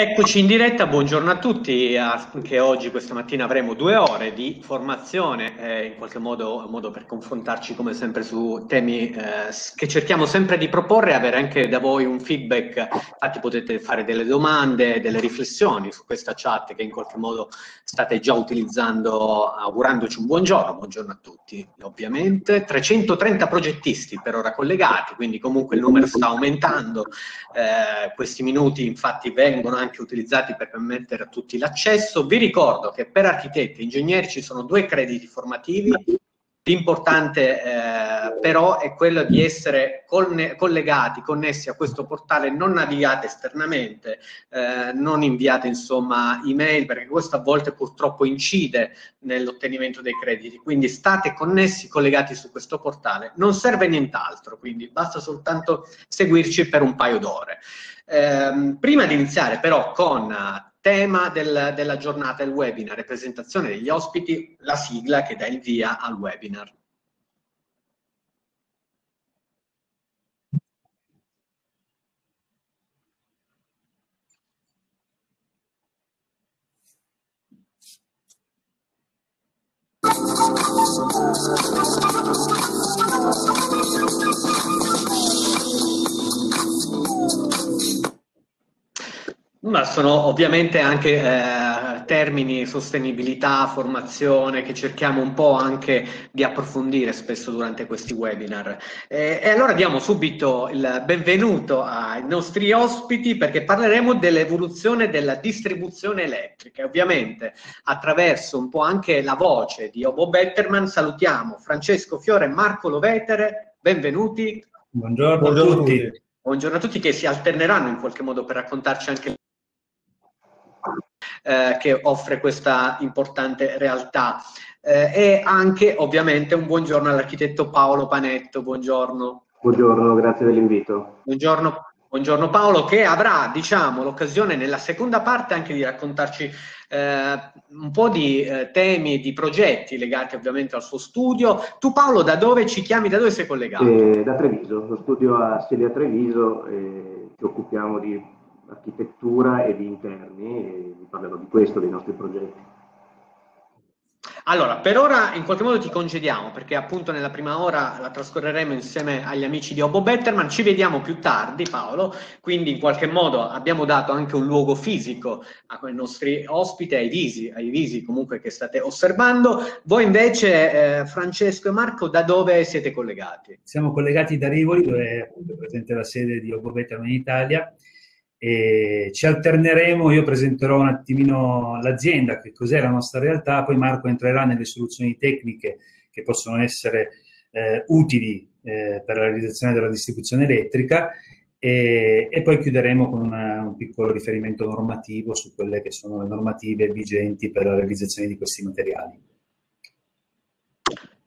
Eccoci in diretta, buongiorno a tutti, anche oggi questa mattina avremo due ore di formazione, eh, in qualche modo, modo, per confrontarci come sempre su temi eh, che cerchiamo sempre di proporre e avere anche da voi un feedback, infatti potete fare delle domande, delle riflessioni su questa chat che in qualche modo state già utilizzando augurandoci un buongiorno, buongiorno a tutti ovviamente, 330 progettisti per ora collegati, quindi comunque il numero sta aumentando, eh, questi minuti infatti vengono anche anche utilizzati per permettere a tutti l'accesso. Vi ricordo che per architetti e ingegneri ci sono due crediti formativi. L'importante eh, però è quello di essere conne- collegati, connessi a questo portale, non navigate esternamente, eh, non inviate insomma email perché questo a volte purtroppo incide nell'ottenimento dei crediti. Quindi state connessi, collegati su questo portale. Non serve nient'altro, quindi basta soltanto seguirci per un paio d'ore. Eh, prima di iniziare però con uh, tema del, della giornata, il webinar, presentazione degli ospiti, la sigla che dà il via al webinar. Ma sono ovviamente anche eh, termini sostenibilità, formazione che cerchiamo un po' anche di approfondire spesso durante questi webinar. Eh, e allora diamo subito il benvenuto ai nostri ospiti perché parleremo dell'evoluzione della distribuzione elettrica. Ovviamente attraverso un po' anche la voce di Obo Betterman salutiamo Francesco Fiore e Marco Lovetere, benvenuti. Buongiorno, Buongiorno a tutti. Buongiorno a tutti che si alterneranno in qualche modo per raccontarci anche eh, che offre questa importante realtà. Eh, e anche ovviamente un buongiorno all'architetto Paolo Panetto, buongiorno. Buongiorno, grazie dell'invito. Buongiorno, buongiorno Paolo che avrà diciamo, l'occasione nella seconda parte anche di raccontarci eh, un po' di eh, temi e di progetti legati ovviamente al suo studio. Tu Paolo da dove ci chiami, da dove sei collegato? Eh, da Treviso, lo studio a Celia Treviso e ci occupiamo di architettura e di interni e vi parlerò di questo, dei nostri progetti. Allora, per ora in qualche modo ti congediamo perché appunto nella prima ora la trascorreremo insieme agli amici di Obo Betterman, ci vediamo più tardi Paolo, quindi in qualche modo abbiamo dato anche un luogo fisico ai nostri ospiti, ai visi, ai visi comunque che state osservando. Voi invece, eh, Francesco e Marco, da dove siete collegati? Siamo collegati da Rivoli, dove è presente la sede di Obo Betterman in Italia e ci alterneremo, io presenterò un attimino l'azienda, che cos'è la nostra realtà, poi Marco entrerà nelle soluzioni tecniche che possono essere eh, utili eh, per la realizzazione della distribuzione elettrica e, e poi chiuderemo con una, un piccolo riferimento normativo su quelle che sono le normative vigenti per la realizzazione di questi materiali.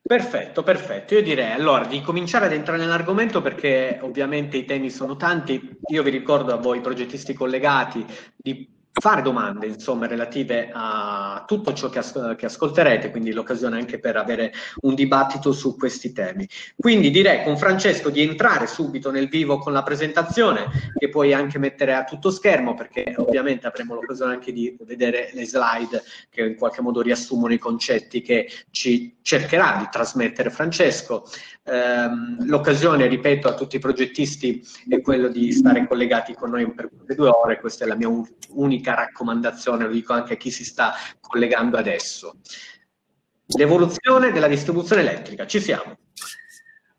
Perfetto, perfetto. Io direi allora di cominciare ad entrare nell'argomento perché ovviamente i temi sono tanti. Io vi ricordo a voi progettisti collegati di fare domande insomma relative a tutto ciò che, as- che, ascolterete, quindi l'occasione anche per avere un dibattito su questi temi. Quindi direi con Francesco di entrare subito nel vivo con la presentazione, che puoi anche mettere a tutto schermo, perché ovviamente avremo l'occasione anche di vedere le slide che in qualche modo riassumono i concetti che ci cercherà di trasmettere Francesco. Ehm, l'occasione, ripeto, a tutti i progettisti è quello di stare collegati con noi per due ore, questa è la mia unica raccomandazione, lo dico anche a chi si sta collegando adesso. L'evoluzione della distribuzione elettrica, ci siamo.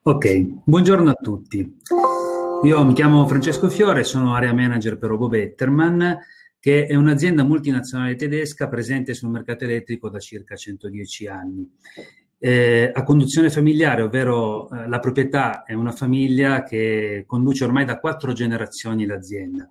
Ok, buongiorno a tutti. Io mi chiamo Francesco Fiore, sono area manager per Robo Betterman, che è un'azienda multinazionale tedesca presente sul mercato elettrico da circa 110 anni eh, a conduzione familiare, ovvero eh, la proprietà è una famiglia che conduce ormai da quattro generazioni l'azienda.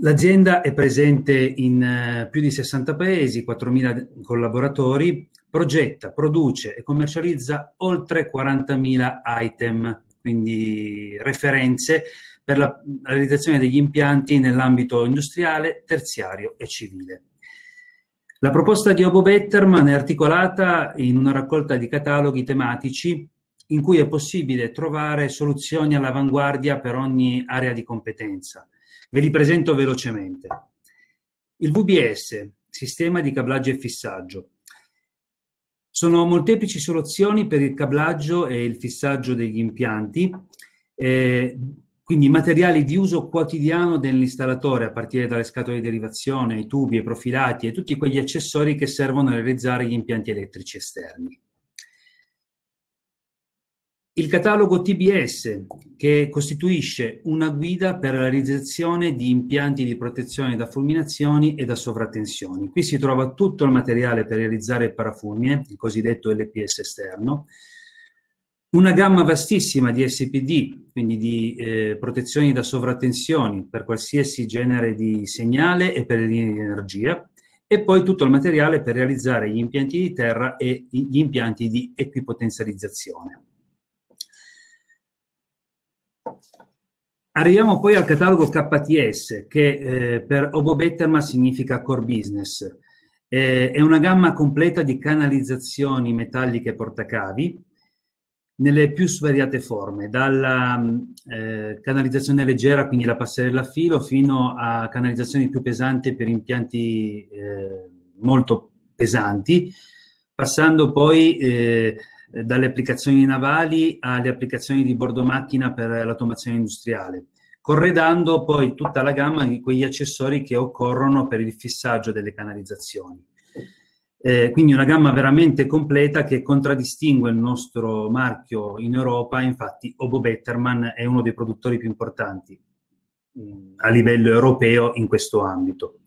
L'azienda è presente in eh, più di 60 paesi, 4.000 collaboratori, progetta, produce e commercializza oltre 40.000 item, quindi referenze per la realizzazione degli impianti nell'ambito industriale, terziario e civile. La proposta di Obo Betterman è articolata in una raccolta di cataloghi tematici in cui è possibile trovare soluzioni all'avanguardia per ogni area di competenza, Ve li presento velocemente. Il VBS, sistema di cablaggio e fissaggio. Sono molteplici soluzioni per il cablaggio e il fissaggio degli impianti, eh, quindi materiali di uso quotidiano dell'installatore, a partire dalle scatole di derivazione, i tubi, i profilati e tutti quegli accessori che servono a realizzare gli impianti elettrici esterni. Il catalogo TBS, che costituisce una guida per la realizzazione di impianti di protezione da fulminazioni e da sovratensioni. Qui si trova tutto il materiale per realizzare il parafulmine, il cosiddetto LPS esterno, una gamma vastissima di SPD, quindi di eh, protezioni da sovratensioni per qualsiasi genere di segnale e per le linee di energia, e poi tutto il materiale per realizzare gli impianti di terra e gli impianti di equipotenzializzazione. Arriviamo poi al catalogo KTS, che eh, per Obo Betterman significa Core Business. Eh, è una gamma completa di canalizzazioni metalliche portacavi nelle più svariate forme, dalla eh, canalizzazione leggera, quindi la passerella a filo, fino a canalizzazioni più pesanti per impianti eh, molto pesanti, passando poi eh, dalle applicazioni navali alle applicazioni di bordo macchina per l'automazione industriale, corredando poi tutta la gamma di quegli accessori che occorrono per il fissaggio delle canalizzazioni. Eh, quindi una gamma veramente completa che contraddistingue il nostro marchio in Europa, infatti Obo Betterman è uno dei produttori più importanti mh, mm, a livello europeo in questo ambito.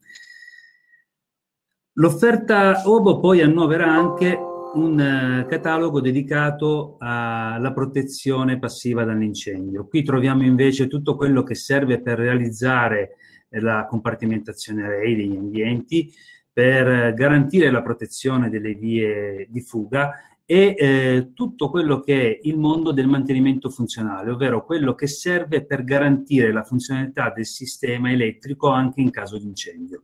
L'offerta Obo poi annovera anche un eh, catalogo dedicato alla protezione passiva dall'incendio. Qui troviamo invece tutto quello che serve per realizzare la compartimentazione REI degli ambienti, per garantire la protezione delle vie di fuga e eh, tutto quello che è il mondo del mantenimento funzionale, ovvero quello che serve per garantire la funzionalità del sistema elettrico anche in caso di incendio.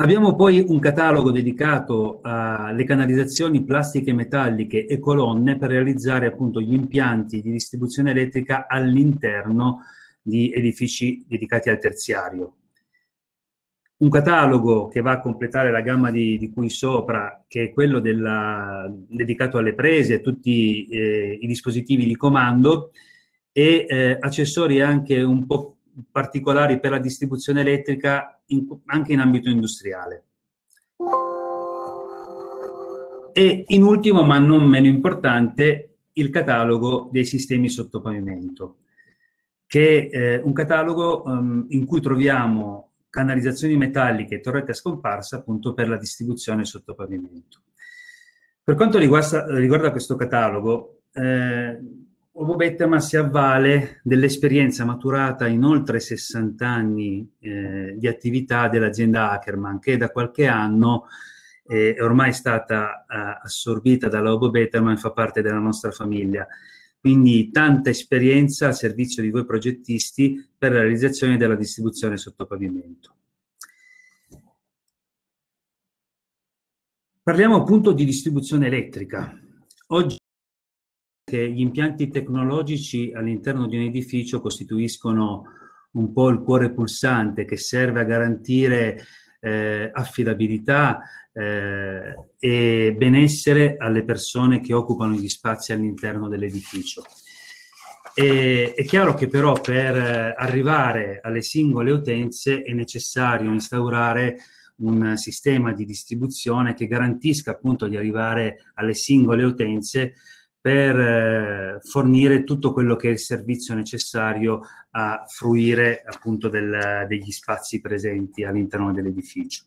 Abbiamo poi un catalogo dedicato alle canalizzazioni plastiche metalliche e colonne per realizzare appunto gli impianti di distribuzione elettrica all'interno di edifici dedicati al terziario. Un catalogo che va a completare la gamma di, di cui sopra, che è quello della, dedicato alle prese e tutti eh, i dispositivi di comando e eh, accessori anche un po' particolari per la distribuzione elettrica in, anche in ambito industriale. E in ultimo, ma non meno importante, il catalogo dei sistemi sotto pavimento, che è eh, un catalogo um, in cui troviamo canalizzazioni metalliche e torrette scomparsa appunto per la distribuzione sotto pavimento. Per quanto riguarda, riguarda questo catalogo, eh, Ugo Bettema si avvale dell'esperienza maturata in oltre 60 anni eh, di attività dell'azienda Ackerman, che da qualche anno eh, è ormai stata eh, assorbita dalla Ugo Betterman e fa parte della nostra famiglia. Quindi tanta esperienza al servizio di voi progettisti per la realizzazione della distribuzione sotto pavimento. Parliamo appunto di distribuzione elettrica. Oggi che gli impianti tecnologici all'interno di un edificio costituiscono un po' il cuore pulsante che serve a garantire eh, affidabilità eh, e benessere alle persone che occupano gli spazi all'interno dell'edificio. E, è chiaro che però per arrivare alle singole utenze è necessario instaurare un sistema di distribuzione che garantisca appunto di arrivare alle singole utenze per eh, fornire tutto quello che è il servizio necessario a fruire appunto del, degli spazi presenti all'interno dell'edificio.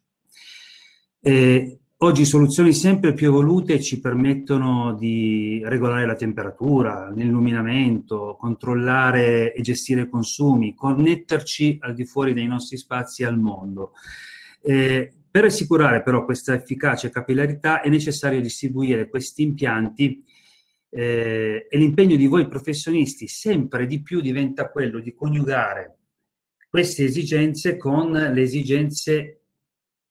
E oggi soluzioni sempre più evolute ci permettono di regolare la temperatura, l'illuminamento, controllare e gestire i consumi, connetterci al di fuori dei nostri spazi al mondo. Eh, per assicurare però questa efficacia e capillarità è necessario distribuire questi impianti eh, e l'impegno di voi professionisti sempre di più diventa quello di coniugare queste esigenze con le esigenze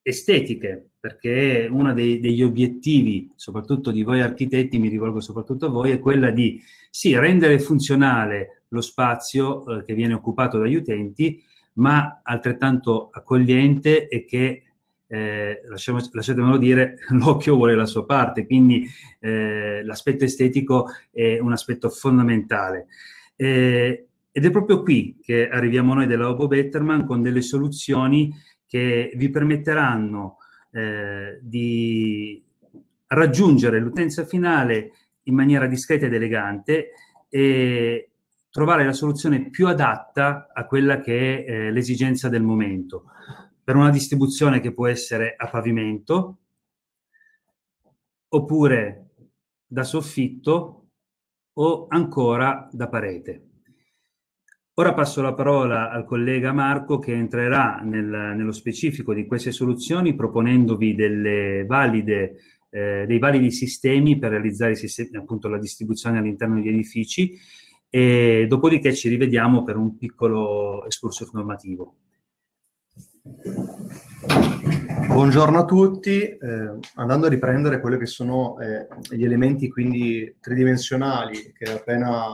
estetiche, perché uno dei, degli obiettivi, soprattutto di voi architetti, mi rivolgo soprattutto a voi, è quella di sì, rendere funzionale lo spazio eh, che viene occupato dagli utenti, ma altrettanto accogliente e che, eh, lasciatemelo dire, l'occhio vuole la sua parte, quindi eh, l'aspetto estetico è un aspetto fondamentale. Eh, ed è proprio qui che arriviamo noi della Obo Betterman con delle soluzioni che vi permetteranno eh, di raggiungere l'utenza finale in maniera discreta ed elegante e trovare la soluzione più adatta a quella che è eh, l'esigenza del momento. Per una distribuzione che può essere a pavimento, oppure da soffitto o ancora da parete. Ora passo la parola al collega Marco che entrerà nel, nello specifico di queste soluzioni proponendovi valide, eh, dei validi sistemi per realizzare sistemi, appunto, la distribuzione all'interno degli edifici e dopodiché ci rivediamo per un piccolo excursus normativo. Buongiorno a tutti, eh, andando a riprendere quelli che sono eh, gli elementi quindi tridimensionali che appena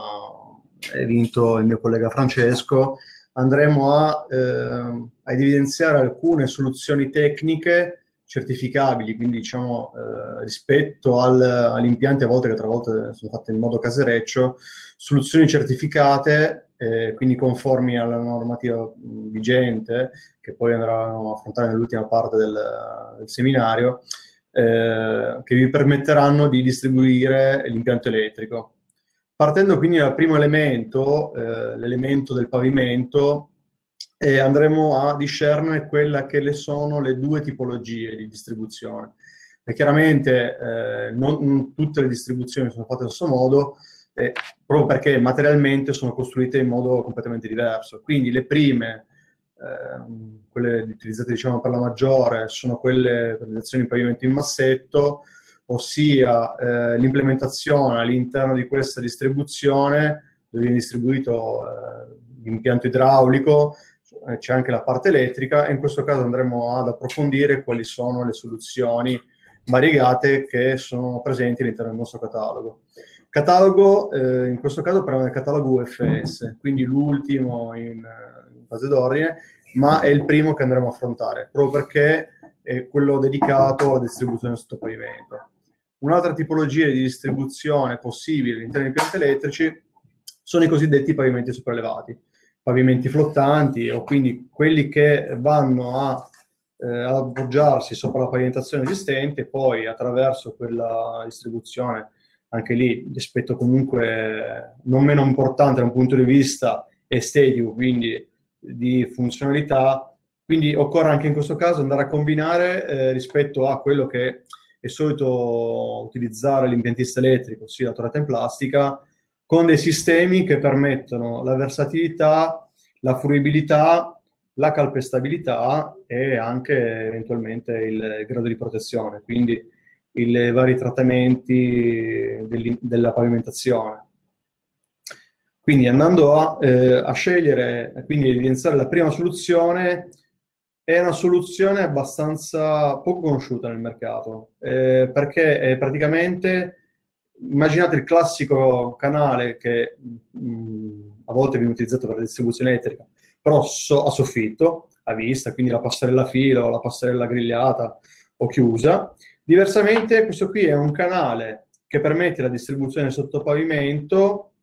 vinto il mio collega Francesco, andremo a, eh, a evidenziare alcune soluzioni tecniche certificabili, quindi diciamo eh, rispetto al, agli impianti a volte che tra volte sono fatte in modo casereccio, soluzioni certificate, eh, quindi conformi alla normativa vigente, che poi andremo a affrontare nell'ultima parte del, del seminario, eh, che vi permetteranno di distribuire l'impianto elettrico. Partendo quindi dal primo elemento, eh, l'elemento del pavimento, eh, andremo a discernere quelle che le sono le due tipologie di distribuzione. E chiaramente eh, non, non, tutte le distribuzioni sono fatte allo stesso modo, eh, proprio perché materialmente sono costruite in modo completamente diverso. Quindi le prime, ehm, quelle utilizzate diciamo per la maggiore, sono quelle per le azioni di pavimento in massetto, ossia eh, l'implementazione all'interno di questa distribuzione, dove viene distribuito eh, l'impianto idraulico, eh, c'è anche la parte elettrica e in questo caso andremo ad approfondire quali sono le soluzioni variegate che sono presenti all'interno del nostro catalogo. Catalogo, eh, in questo caso parliamo del catalogo UFS, quindi l'ultimo in, in fase d'ordine, ma è il primo che andremo a affrontare, proprio perché è quello dedicato alla distribuzione sotto pavimento. Un'altra tipologia di distribuzione possibile all'interno dei impianti elettrici sono i cosiddetti pavimenti sopraelevati, pavimenti flottanti o quindi quelli che vanno a eh, appoggiarsi sopra la pavimentazione esistente e poi attraverso quella distribuzione, anche lì l'aspetto comunque non meno importante da un punto di vista estetico, quindi di funzionalità, quindi occorre anche in questo caso andare a combinare eh, rispetto a quello che è solito utilizzare l'impiantista elettrico, ossia la torretta in plastica, con dei sistemi che permettono la versatilità, la fruibilità, la calpestabilità e anche eventualmente il grado di protezione, quindi i vari trattamenti della pavimentazione. Quindi andando a, eh, a scegliere, quindi evidenziare la prima soluzione, è una soluzione abbastanza poco conosciuta nel mercato, eh, perché praticamente, immaginate il classico canale che mh, mm, a volte viene utilizzato per la distribuzione elettrica, però so, a soffitto, a vista, quindi la passerella filo, la passerella grigliata o chiusa. Diversamente questo qui è un canale che permette la distribuzione sotto pavimento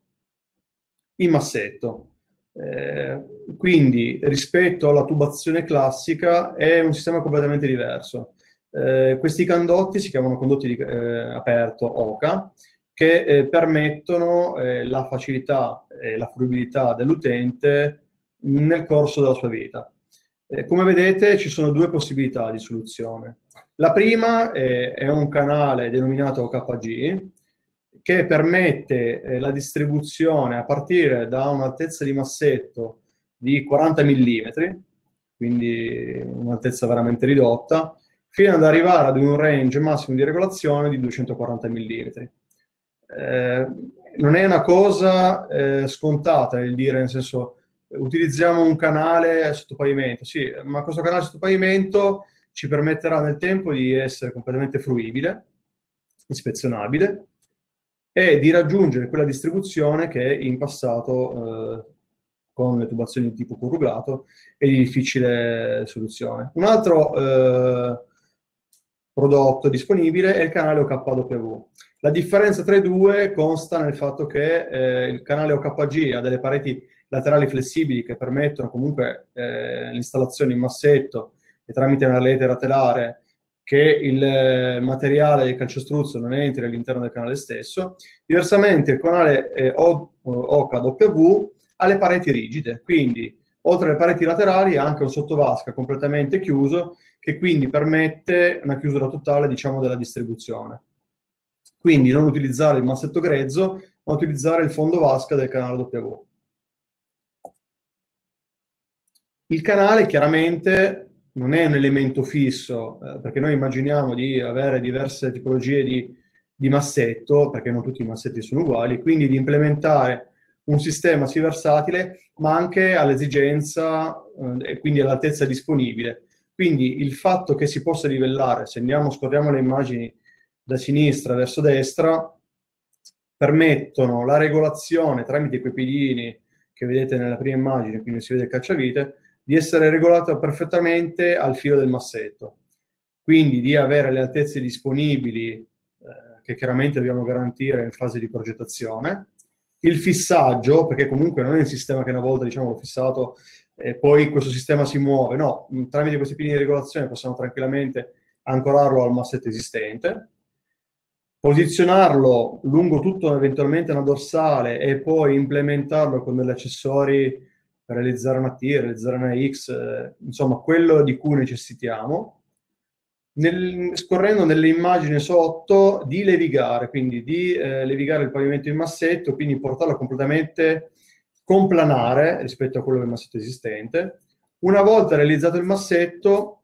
in massetto, eh, quindi rispetto alla tubazione classica è un sistema completamente diverso. Eh, questi condotti si chiamano condotti di, eh, aperto OCA che eh, permettono eh, la facilità e la fruibilità dell'utente nel corso della sua vita. come vedete ci sono due possibilità di soluzione. La prima è un canale denominato OKG che permette eh, la distribuzione a partire da un'altezza di massetto di 40 mm, quindi un'altezza veramente ridotta, fino ad arrivare ad un range massimo di regolazione di 240 mm. Eh, non è una cosa eh, scontata il dire, nel senso, utilizziamo un canale sotto pavimento, sì, ma questo canale sotto pavimento ci permetterà nel tempo di essere completamente fruibile, ispezionabile, e di raggiungere quella distribuzione che in passato eh, con le tubazioni di tipo corrugato è di difficile soluzione. Un altro eh, prodotto disponibile è il canale OKW. La differenza tra i due consta nel fatto che eh, il canale OKG ha delle pareti laterali flessibili che permettono comunque eh, l'installazione in massetto e tramite una rete laterale che il eh, materiale del calcestruzzo non entri all'interno del canale stesso. Diversamente il canale eh, OKW ha le pareti rigide, quindi oltre alle pareti laterali ha anche un sottovasca completamente chiuso che quindi permette una chiusura totale diciamo, della distribuzione. Quindi non utilizzare il massetto grezzo, ma utilizzare il fondo vasca del canale W. Il canale chiaramente non è un elemento fisso, eh, perché noi immaginiamo di avere diverse tipologie di, di, massetto, perché non tutti i massetti sono uguali, quindi di implementare un sistema sì versatile, ma anche all'esigenza eh, e quindi all'altezza disponibile. Quindi il fatto che si possa livellare, se andiamo, scorriamo le immagini da sinistra verso destra, permettono la regolazione tramite quei piedini che vedete nella prima immagine, quindi si vede il cacciavite, di essere regolato perfettamente al filo del massetto. Quindi di avere le altezze disponibili eh, che chiaramente dobbiamo garantire in fase di progettazione. Il fissaggio, perché comunque non è un sistema che una volta diciamo l'ho fissato e poi questo sistema si muove, no, tramite questi pini di regolazione possiamo tranquillamente ancorarlo al massetto esistente, posizionarlo lungo tutto eventualmente una dorsale e poi implementarlo con degli accessori realizzare una T, realizzare una X, eh, insomma quello di cui necessitiamo. Nel, scorrendo nelle immagini sotto di levigare, quindi di eh, levigare il pavimento in massetto, quindi portarlo completamente complanare rispetto a quello del massetto esistente. Una volta realizzato il massetto,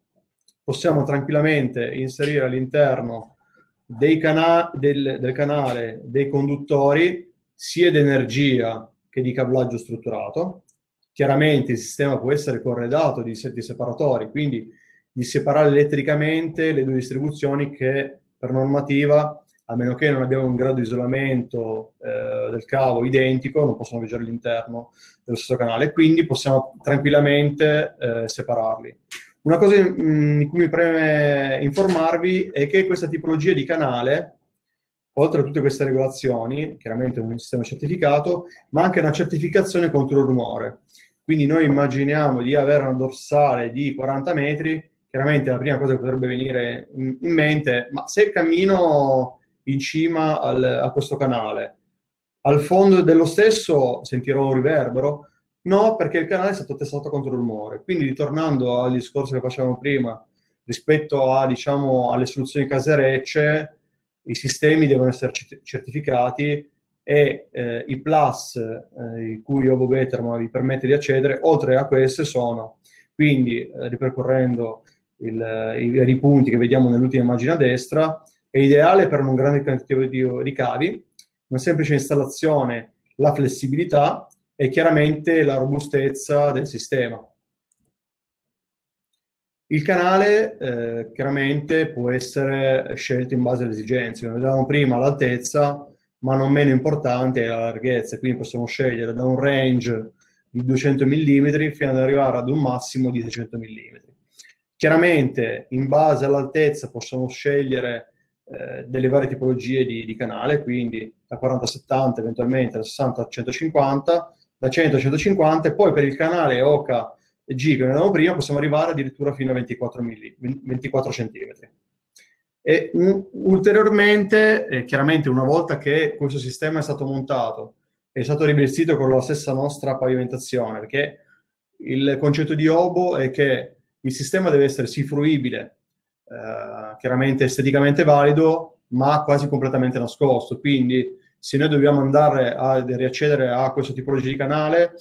possiamo tranquillamente inserire all'interno cana- del, del canale dei conduttori sia di energia che di cablaggio strutturato Chiaramente il sistema può essere corredato di, di separatori, quindi di separare elettricamente le due distribuzioni che per normativa, a meno che non abbiamo un grado di isolamento eh, del cavo identico, non possono viaggiare all'interno dello stesso canale, quindi possiamo tranquillamente eh, separarli. Una cosa in, in cui mi preme informarvi è che questa tipologia di canale, oltre a tutte queste regolazioni, chiaramente un sistema certificato, ma anche una certificazione contro il rumore. Quindi noi immaginiamo di avere una dorsale di 40 metri, chiaramente la prima cosa che potrebbe venire in, in mente, ma se cammino in cima al, a questo canale, al fondo dello stesso sentirò un riverbero? No, perché il canale è stato testato contro il rumore. Quindi ritornando al discorso che facevamo prima, rispetto a, diciamo, alle soluzioni caserecce, i sistemi devono essere certificati e eh, i plus eh, i cui Ovo Betterman vi permette di accedere, oltre a queste sono, quindi eh, ripercorrendo il, i vari punti che vediamo nell'ultima immagine a destra, è ideale per un grande quantitativo di ricavi, una semplice installazione, la flessibilità e chiaramente la robustezza del sistema. Il canale eh, chiaramente può essere scelto in base alle esigenze, come vedevamo prima l'altezza, ma non meno importante è la larghezza, quindi possiamo scegliere da un range di 200 mm fino ad arrivare ad un massimo di 600 mm. Chiaramente in base all'altezza possiamo scegliere eh, delle varie tipologie di, di, canale, quindi da 40 a 70, eventualmente da 60 a 150, da 100 a 150 e poi per il canale OCA G che vedevamo prima possiamo arrivare addirittura fino a 24, mm, 24 cm. E ulteriormente, eh, chiaramente una volta che questo sistema è stato montato, è stato rivestito con la stessa nostra pavimentazione, perché il concetto di Obo è che il sistema deve essere sì fruibile, eh, chiaramente esteticamente valido, ma quasi completamente nascosto. Quindi se noi dobbiamo andare a riaccedere a questo tipologia di canale,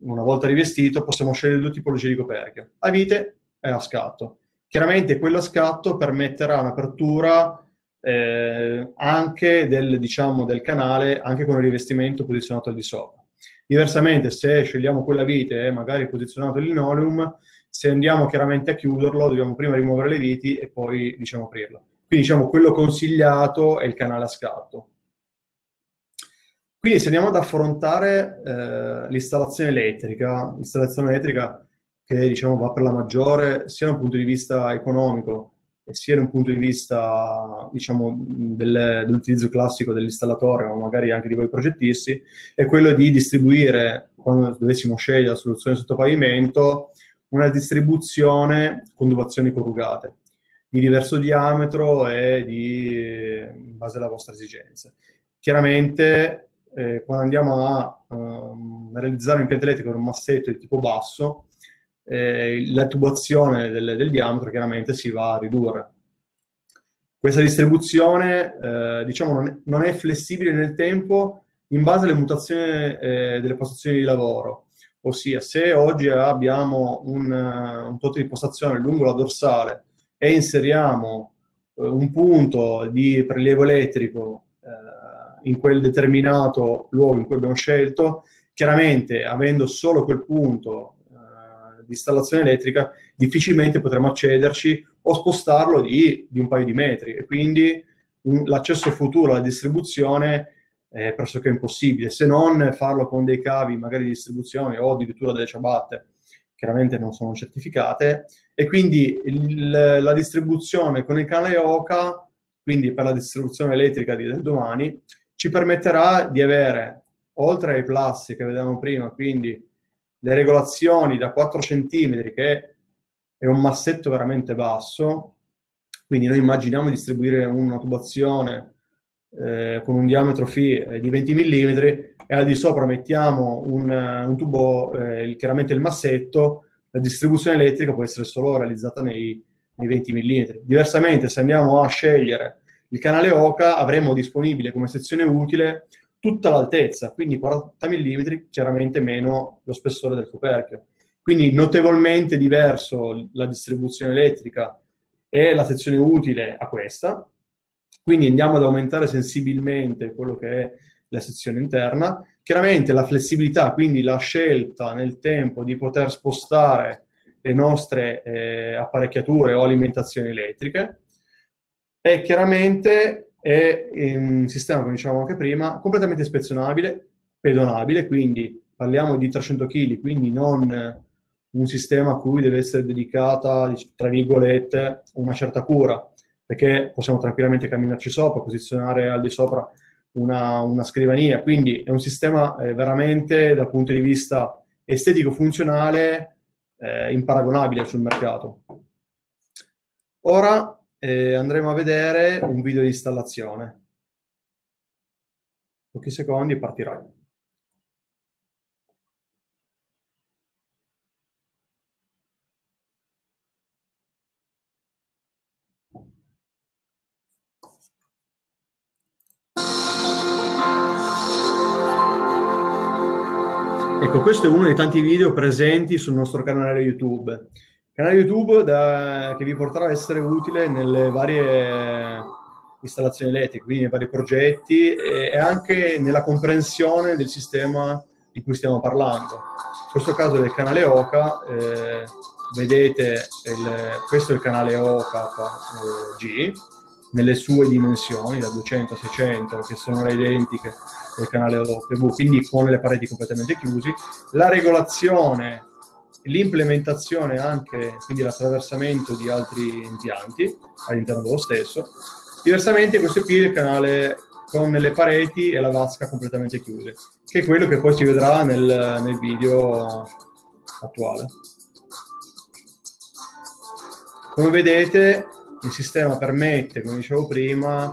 una volta rivestito, possiamo scegliere due tipologie di coperchio, a vite e a scatto. Chiaramente quello a scatto permetterà un'apertura eh, anche del, diciamo, del canale, anche con il rivestimento posizionato al di sopra. Diversamente, se scegliamo quella vite e magari posizionato il linoleum, se andiamo chiaramente a chiuderlo, dobbiamo prima rimuovere le viti e poi diciamo aprirlo. Quindi diciamo quello consigliato è il canale a scatto. Quindi se andiamo ad affrontare eh, l'installazione elettrica, l'installazione elettrica che diciamo va per la maggiore sia da un punto di vista economico sia da un punto di vista diciamo, del, dell'utilizzo classico dell'installatore o magari anche di voi progettisti, è quello di distribuire, quando dovessimo scegliere la soluzione sotto pavimento, una distribuzione con tubazioni corrugate di diverso diametro e di, in base alla vostra esigenza. Chiaramente eh, quando andiamo a um, realizzare un impianto elettrico con un massetto di tipo basso, eh, la tubazione del, del, diametro chiaramente si va a ridurre. Questa distribuzione eh, diciamo, non, è, non, è, flessibile nel tempo in base alle mutazioni eh, delle postazioni di lavoro. Ossia, se oggi abbiamo un, un punto di postazione lungo la dorsale e inseriamo eh, un punto di prelievo elettrico eh, in quel determinato luogo in cui abbiamo scelto, chiaramente avendo solo quel punto eh, di installazione elettrica, difficilmente potremo accederci o spostarlo di, di un paio di metri. E quindi un, l'accesso futuro alla distribuzione è pressoché impossibile, se non farlo con dei cavi magari di distribuzione o addirittura delle ciabatte, chiaramente non sono certificate, e quindi il, la distribuzione con il canale OCA, quindi per la distribuzione elettrica di domani, ci permetterà di avere, oltre ai plassi che vedevamo prima, quindi le regolazioni da 4 cm, che è un massetto veramente basso, quindi noi immaginiamo di distribuire una tubazione eh, con un diametro φ eh, di 20 mm e al di sopra mettiamo un, un tubo, eh, chiaramente il massetto, la distribuzione elettrica può essere solo realizzata nei, nei 20 mm. Diversamente, se andiamo a scegliere il canale OCA avremo disponibile come sezione utile tutta l'altezza, quindi 40 mm, chiaramente meno lo spessore del coperchio. Quindi notevolmente diverso la distribuzione elettrica e la sezione utile a questa. Quindi andiamo ad aumentare sensibilmente quello che è la sezione interna. Chiaramente la flessibilità, quindi la scelta nel tempo di poter spostare le nostre eh, apparecchiature o alimentazioni elettriche e chiaramente è un sistema, come dicevamo anche prima, completamente ispezionabile, pedonabile, quindi parliamo di 300 kg, quindi non un sistema a cui deve essere dedicata, tra virgolette, una certa cura, perché possiamo tranquillamente camminarci sopra, posizionare al di sopra una, una scrivania, quindi è un sistema eh, veramente dal punto di vista estetico-funzionale eh, imparagonabile sul mercato. Ora e andremo a vedere un video di installazione. Pochi secondi e partirai. Ecco, questo è uno dei tanti video presenti sul nostro canale YouTube canale YouTube da, che vi porterà a essere utile nelle varie installazioni elettriche, quindi nei vari progetti e, e anche nella comprensione del sistema di cui stiamo parlando. In questo caso del canale OCA, eh, vedete il, questo è il canale OKG nelle sue dimensioni, da 200 a 600, che sono le identiche del canale OPV, quindi con le pareti completamente chiusi. La regolazione l'implementazione anche, quindi l'attraversamento di altri impianti all'interno dello stesso. Diversamente questo qui è il canale con le pareti e la vasca completamente chiuse, che è quello che poi si vedrà nel, nel video attuale. Come vedete il sistema permette, come dicevo prima,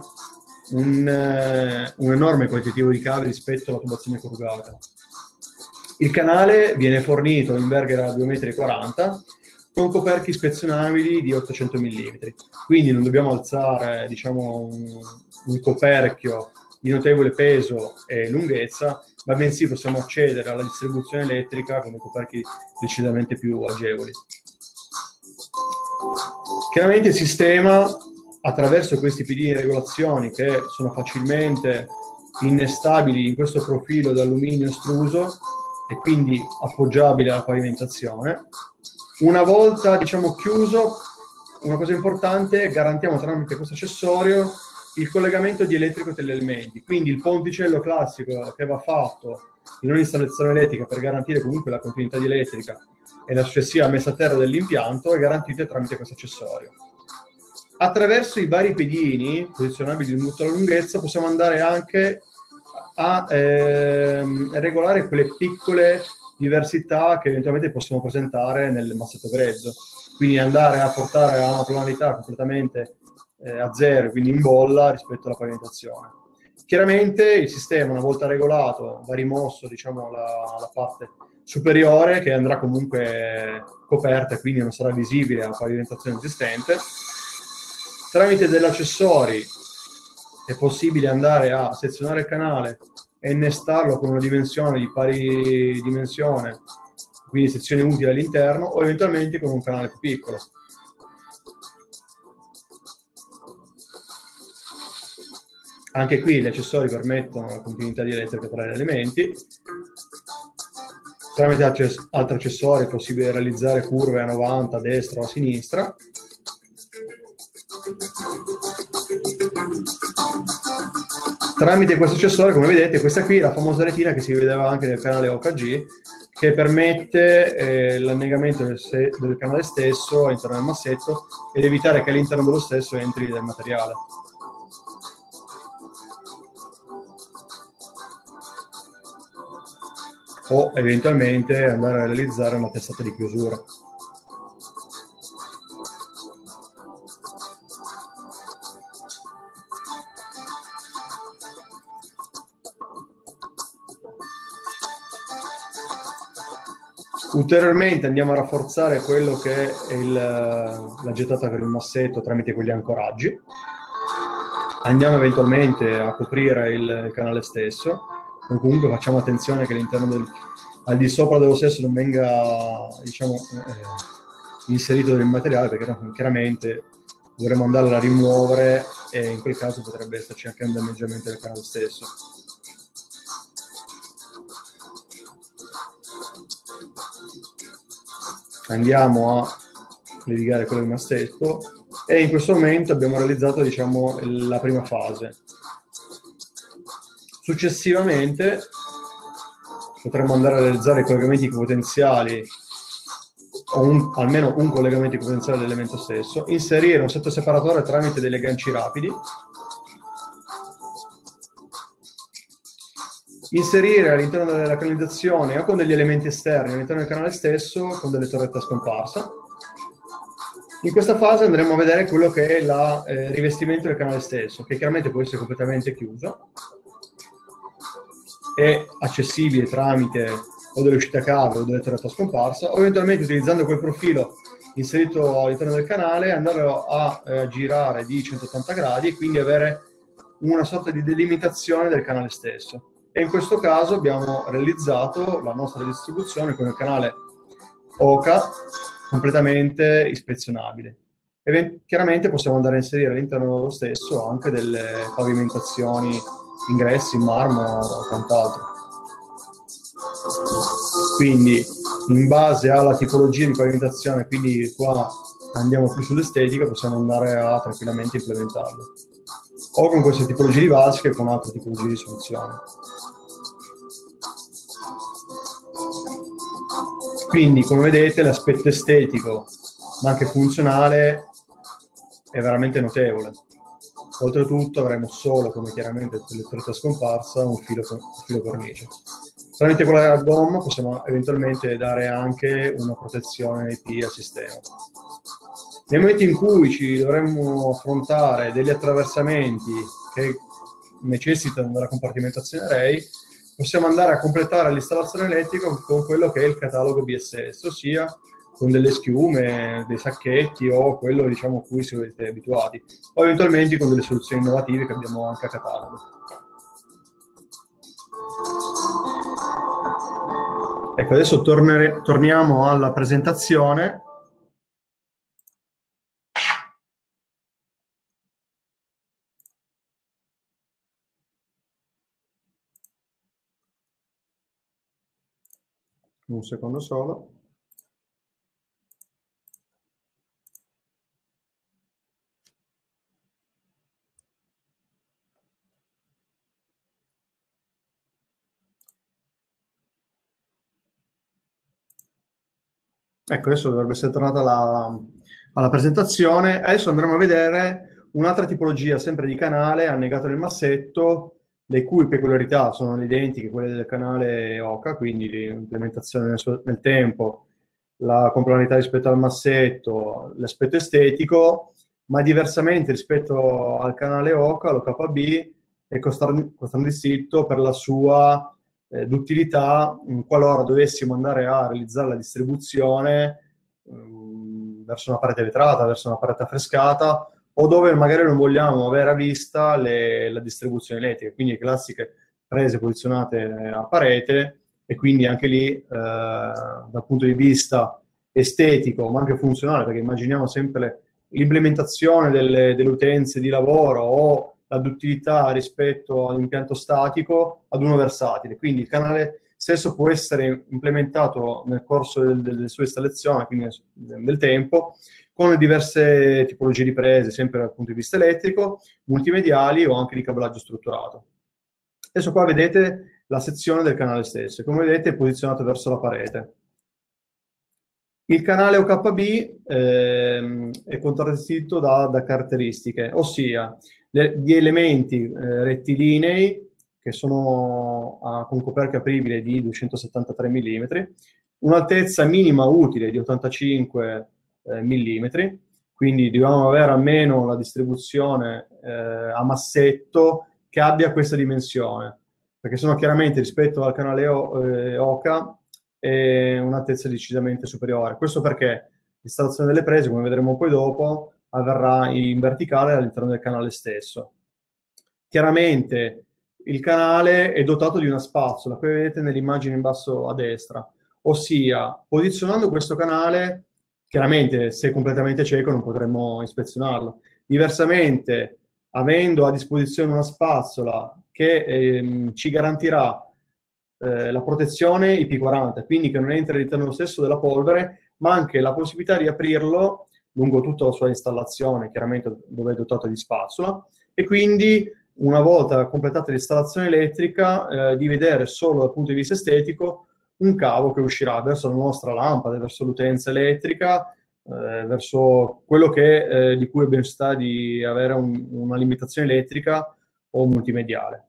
un, un enorme quantitativo di cavi rispetto alla tubazione corrugata il canale viene fornito in Berger a 2,40 m con coperchi ispezionabili di 800 mm. Quindi non dobbiamo alzare diciamo, un, un coperchio di notevole peso e lunghezza, ma bensì possiamo accedere alla distribuzione elettrica con coperchi decisamente più agevoli. Chiaramente il sistema, attraverso questi PD di regolazioni che sono facilmente innestabili in questo profilo d'alluminio estruso, e quindi appoggiabile alla pavimentazione. Una volta diciamo, chiuso, una cosa importante, garantiamo tramite questo accessorio il collegamento di elettrico tra gli elementi, quindi il ponticello classico che va fatto in un'installazione elettrica per garantire comunque la continuità di elettrica e la successiva messa a terra dell'impianto è garantita tramite questo accessorio. Attraverso i vari pedini posizionabili in tutta la lunghezza possiamo andare anche a ehm, regolare quelle piccole diversità che eventualmente possiamo presentare nel massetto grezzo. Quindi andare a portare a una tonalità completamente eh, a zero, quindi in bolla rispetto alla pavimentazione. Chiaramente il sistema, una volta regolato, va rimosso diciamo, la, la parte superiore che andrà comunque coperta e quindi non sarà visibile la pavimentazione esistente. Tramite degli accessori è possibile andare a sezionare il canale e innestarlo con una dimensione di pari dimensione, quindi sezioni utili all'interno, o eventualmente con un canale più piccolo. Anche qui gli accessori permettono la continuità di elettrica tra gli elementi. Tramite altri accessori è possibile realizzare curve a 90 a destra o a sinistra. Tramite questo accessorio, come vedete, questa qui è la famosa retina che si vedeva anche nel canale OKG, che permette eh, l'annegamento del, del, canale stesso all'interno del massetto ed evitare che all'interno dello stesso entri del materiale. o eventualmente andare a realizzare una testata di chiusura. Ulteriormente andiamo a rafforzare quello che è il, la gettata per il massetto tramite quegli ancoraggi. Andiamo eventualmente a coprire il canale stesso o comunque facciamo attenzione che all'interno del al di sopra dello stesso non venga diciamo eh, inserito del materiale perché chiaramente dovremmo andarla a rimuovere e in quel caso potrebbe esserci anche un danneggiamento del canale stesso andiamo a levigare quello del massetto e in questo momento abbiamo realizzato diciamo la prima fase. Successivamente potremmo andare a realizzare i collegamenti potenziali o un, almeno un collegamento potenziale dell'elemento stesso, inserire un sottoseparatore tramite degli agganci rapidi, inserire all'interno della canalizzazione o con degli elementi esterni all'interno del canale stesso con delle torrette a scomparsa. In questa fase andremo a vedere quello che è il eh, rivestimento del canale stesso, che chiaramente può essere completamente chiuso è accessibile tramite o delle uscite a cavo o delle torrette a scomparsa, o eventualmente utilizzando quel profilo inserito all'interno del canale andare a eh, girare di 180 gradi e quindi avere una sorta di delimitazione del canale stesso. E in questo caso abbiamo realizzato la nostra distribuzione con il canale OCA completamente ispezionabile. E chiaramente possiamo andare a inserire all'interno dello stesso anche delle pavimentazioni ingressi in marmo o quant'altro. Quindi in base alla tipologia di pavimentazione, quindi qua andiamo più sull'estetica, possiamo andare a tranquillamente implementarlo. O con queste tipologie di vasi che con altre tipologie di soluzioni. Quindi, come vedete, l'aspetto estetico, ma anche funzionale, è veramente notevole. Oltretutto avremo solo, come chiaramente l'elettronica scomparsa, un filo, un filo cornice. Tramite quella gomma possiamo eventualmente dare anche una protezione IP al sistema. Nel momento in cui ci dovremmo affrontare degli attraversamenti che necessitano della compartimentazione array, possiamo andare a completare l'installazione elettrica con quello che è il catalogo BSS, ossia con delle schiume, dei sacchetti o quello diciamo, a cui siete abituati, o eventualmente con delle soluzioni innovative che abbiamo anche a catalogo. Ecco, adesso tornere, torniamo alla presentazione. un secondo solo. Ecco, adesso dovrebbe essere tornata la, alla presentazione. Adesso andremo a vedere un'altra tipologia, sempre di canale, annegato nel massetto, le cui peculiarità sono identiche a quelle del canale OCA, quindi l'implementazione nel, nel tempo, la complementarità rispetto al massetto, l'aspetto estetico, ma diversamente rispetto al canale OCA, l'OKB è contraddistinto per la sua eh, d'utilità qualora dovessimo andare a realizzare la distribuzione um, verso una parete vetrata, verso una parete affrescata o dove magari non vogliamo avere a vista le, la distribuzione elettrica, quindi le classiche prese posizionate a parete e quindi anche lì eh, dal punto di vista estetico ma anche funzionale, perché immaginiamo sempre l'implementazione delle, delle utenze di lavoro o la duttilità rispetto all'impianto statico ad uno versatile. Quindi il canale stesso può essere implementato nel corso del, delle sue installazioni, quindi nel tempo, con diverse tipologie di prese, sempre dal punto di vista elettrico, multimediali o anche di cablaggio strutturato. Adesso qua vedete la sezione del canale stesso, come vedete è posizionato verso la parete. Il canale OKB ehm, è contraddistinto da, da, caratteristiche, ossia le, di elementi eh, rettilinei che sono a, con coperchia apribile di 273 mm, un'altezza minima utile di 85 eh, mm, quindi dobbiamo avere almeno la distribuzione eh, a massetto che abbia questa dimensione, perché sono chiaramente rispetto al canale o, eh, OCA è un'altezza decisamente superiore. Questo perché l'installazione delle prese, come vedremo poi dopo, avverrà in verticale all'interno del canale stesso. Chiaramente il canale è dotato di una spazzola, come vedete nell'immagine in basso a destra, ossia posizionando questo canale, chiaramente se completamente cieco non potremmo ispezionarlo. Diversamente, avendo a disposizione una spazzola che ehm, ci garantirà eh, la protezione IP40, quindi che non entra all'interno stesso della polvere, ma anche la possibilità di aprirlo lungo tutta la sua installazione, chiaramente dove è dotato di spazzola, e quindi una volta completata l'installazione elettrica, eh, di vedere solo dal punto di vista estetico un cavo che uscirà verso la nostra lampada, verso l'utenza elettrica, eh, verso quello che, eh, di cui abbiamo necessità di avere un, una limitazione elettrica o multimediale.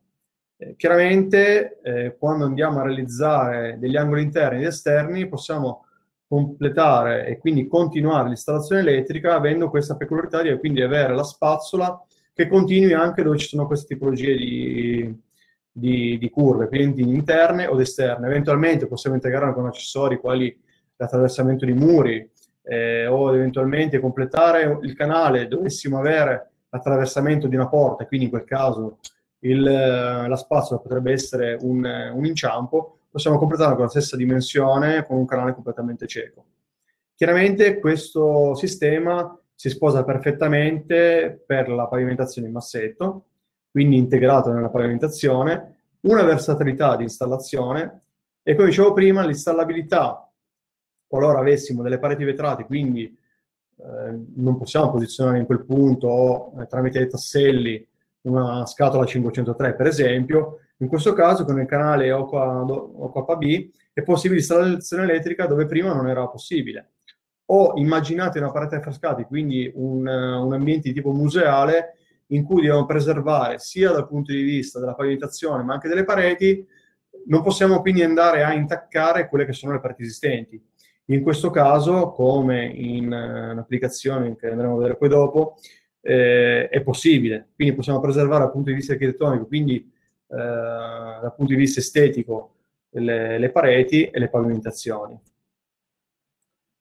Eh, chiaramente, eh, quando andiamo a realizzare degli angoli interni ed esterni, possiamo completare e quindi continuare l'installazione elettrica avendo questa peculiarità di quindi avere la spazzola che continui anche dove ci sono queste tipologie di, di, di curve, quindi interne o esterne. Eventualmente possiamo integrare con accessori quali l'attraversamento di muri eh, o eventualmente completare il canale, dovessimo avere l'attraversamento di una porta, quindi in quel caso il, la spazzola potrebbe essere un, un inciampo, possiamo completarlo con la stessa dimensione con un canale completamente cieco. Chiaramente questo sistema si sposa perfettamente per la pavimentazione in massetto, quindi integrato nella pavimentazione, una versatilità di installazione e come dicevo prima l'installabilità, qualora avessimo delle pareti vetrate, quindi eh, non possiamo posizionare in quel punto eh, tramite dei tasselli una scatola 503 per esempio, in questo caso con il canale OKB è possibile installazione elettrica dove prima non era possibile. O immaginate una parete affrescata, quindi un, un ambiente di tipo museale in cui dobbiamo preservare sia dal punto di vista della pavimentazione ma anche delle pareti, non possiamo quindi andare a intaccare quelle che sono le pareti esistenti. In questo caso, come in uh, un'applicazione che andremo a vedere poi dopo, eh, è possibile. Quindi possiamo preservare dal punto di vista architettonico, quindi eh, dal punto di vista estetico le, le pareti e le pavimentazioni.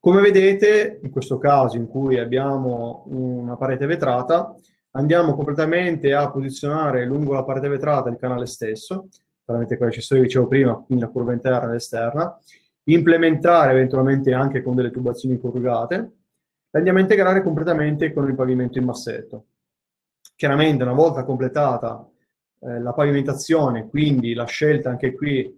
Come vedete, in questo caso in cui abbiamo una parete vetrata, andiamo completamente a posizionare lungo la parete vetrata il canale stesso, tramite quegli accessori che dicevo prima, quindi la curva interna ed esterna, implementare eventualmente anche con delle tubazioni corrugate, e andiamo a integrare completamente con il pavimento in massetto. Chiaramente una volta completata eh, la pavimentazione, quindi la scelta anche qui eh,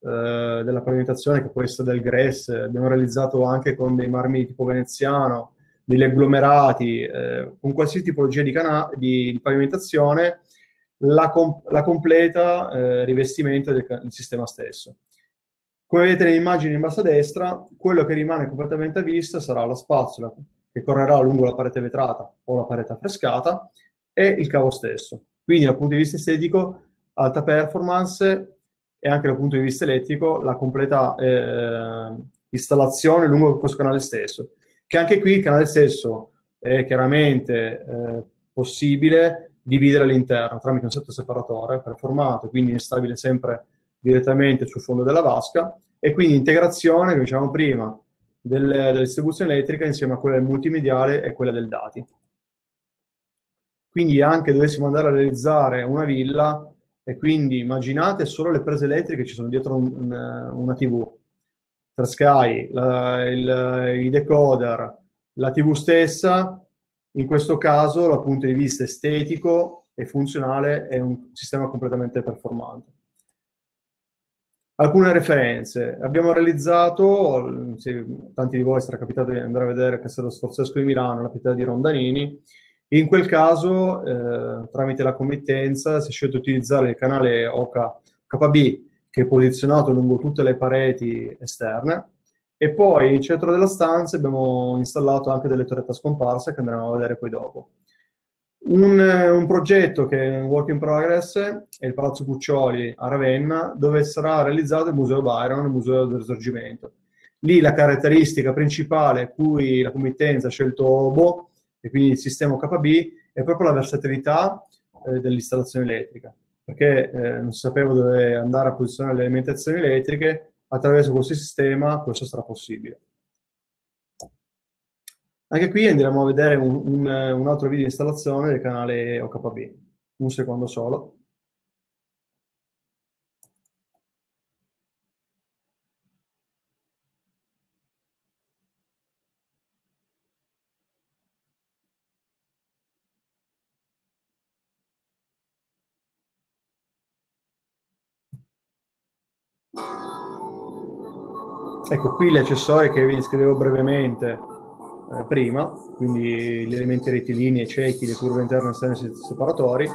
della pavimentazione che può essere del gress, abbiamo realizzato anche con dei marmi tipo veneziano, degli agglomerati, eh, con qualsiasi tipologia di, di, di pavimentazione, la, com la completa eh, rivestimento del, del, sistema stesso. Come vedete nelle immagini in basso a destra, quello che rimane completamente a vista sarà la spazzola che correrà lungo la parete vetrata o la parete affrescata e il cavo stesso. Quindi dal punto di vista estetico, alta performance e anche dal punto di vista elettrico la completa eh, installazione lungo questo canale stesso. Che anche qui il canale stesso è chiaramente eh, possibile dividere all'interno tramite un setto separatore performato, quindi instabile sempre direttamente sul fondo della vasca e quindi integrazione, come dicevamo prima, del, della distribuzione elettrica insieme a quella del multimediale e quella del dati. Quindi anche dovessimo andare a realizzare una villa e quindi immaginate solo le prese elettriche che ci sono dietro un, una TV, tra Sky, la, il, i decoder, la TV stessa, in questo caso dal punto di vista estetico e funzionale è un sistema completamente performante. Alcune referenze. Abbiamo realizzato, se tanti di voi sarà capitato di andare a vedere Castello Sforzesco di Milano, la pietà di Rondanini, in quel caso, eh, tramite la committenza, si è scelto di utilizzare il canale OKB che è posizionato lungo tutte le pareti esterne e poi in centro della stanza abbiamo installato anche delle torrette scomparse che andremo a vedere poi dopo. Un, un, progetto che è un work in progress è il Palazzo Cuccioli a Ravenna, dove sarà realizzato il Museo Byron, il Museo del Risorgimento. Lì la caratteristica principale cui la committenza ha scelto OBO, e quindi il sistema OKB, è proprio la versatilità eh, dell'installazione elettrica, perché eh, non sapevo dove andare a posizionare le alimentazioni elettriche, attraverso questo sistema questo sarà possibile. Anche qui andremo a vedere un, un, un altro video di installazione del canale OKB. Un secondo solo. Ecco qui gli accessori che vi descrivevo brevemente eh, prima, quindi gli elementi rettilinei, ciechi, le curve interne esterne separatori.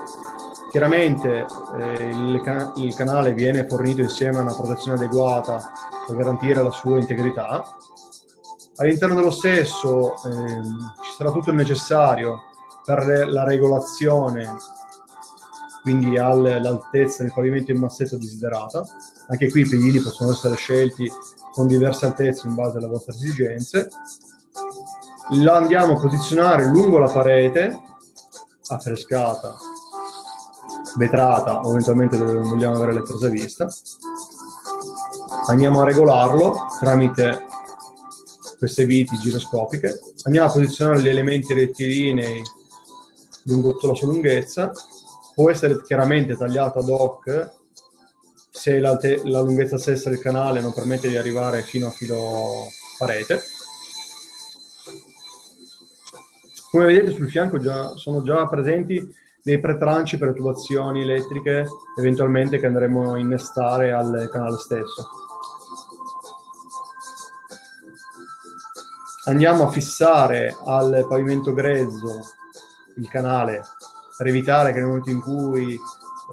Chiaramente eh, il, can- il, canale viene fornito insieme a una protezione adeguata per garantire la sua integrità. All'interno dello stesso eh, ci sarà tutto il necessario per la regolazione, quindi all'altezza del pavimento in massetto desiderata. Anche qui i pedini possono essere scelti con diverse altezze in base alle vostre esigenze la andiamo a posizionare lungo la parete, affrescata, vetrata o eventualmente dove vogliamo avere le prese vista. Andiamo a regolarlo tramite queste viti giroscopiche. Andiamo a posizionare gli elementi rettilinei lungo tutta la sua lunghezza. Può essere chiaramente tagliato ad hoc se la, la lunghezza stessa del canale non permette di arrivare fino a filo parete Come vedete sul fianco già, sono già presenti dei pretranci per tubazioni elettriche eventualmente che andremo a innestare al canale stesso. Andiamo a fissare al pavimento grezzo il canale per evitare che nel momento in cui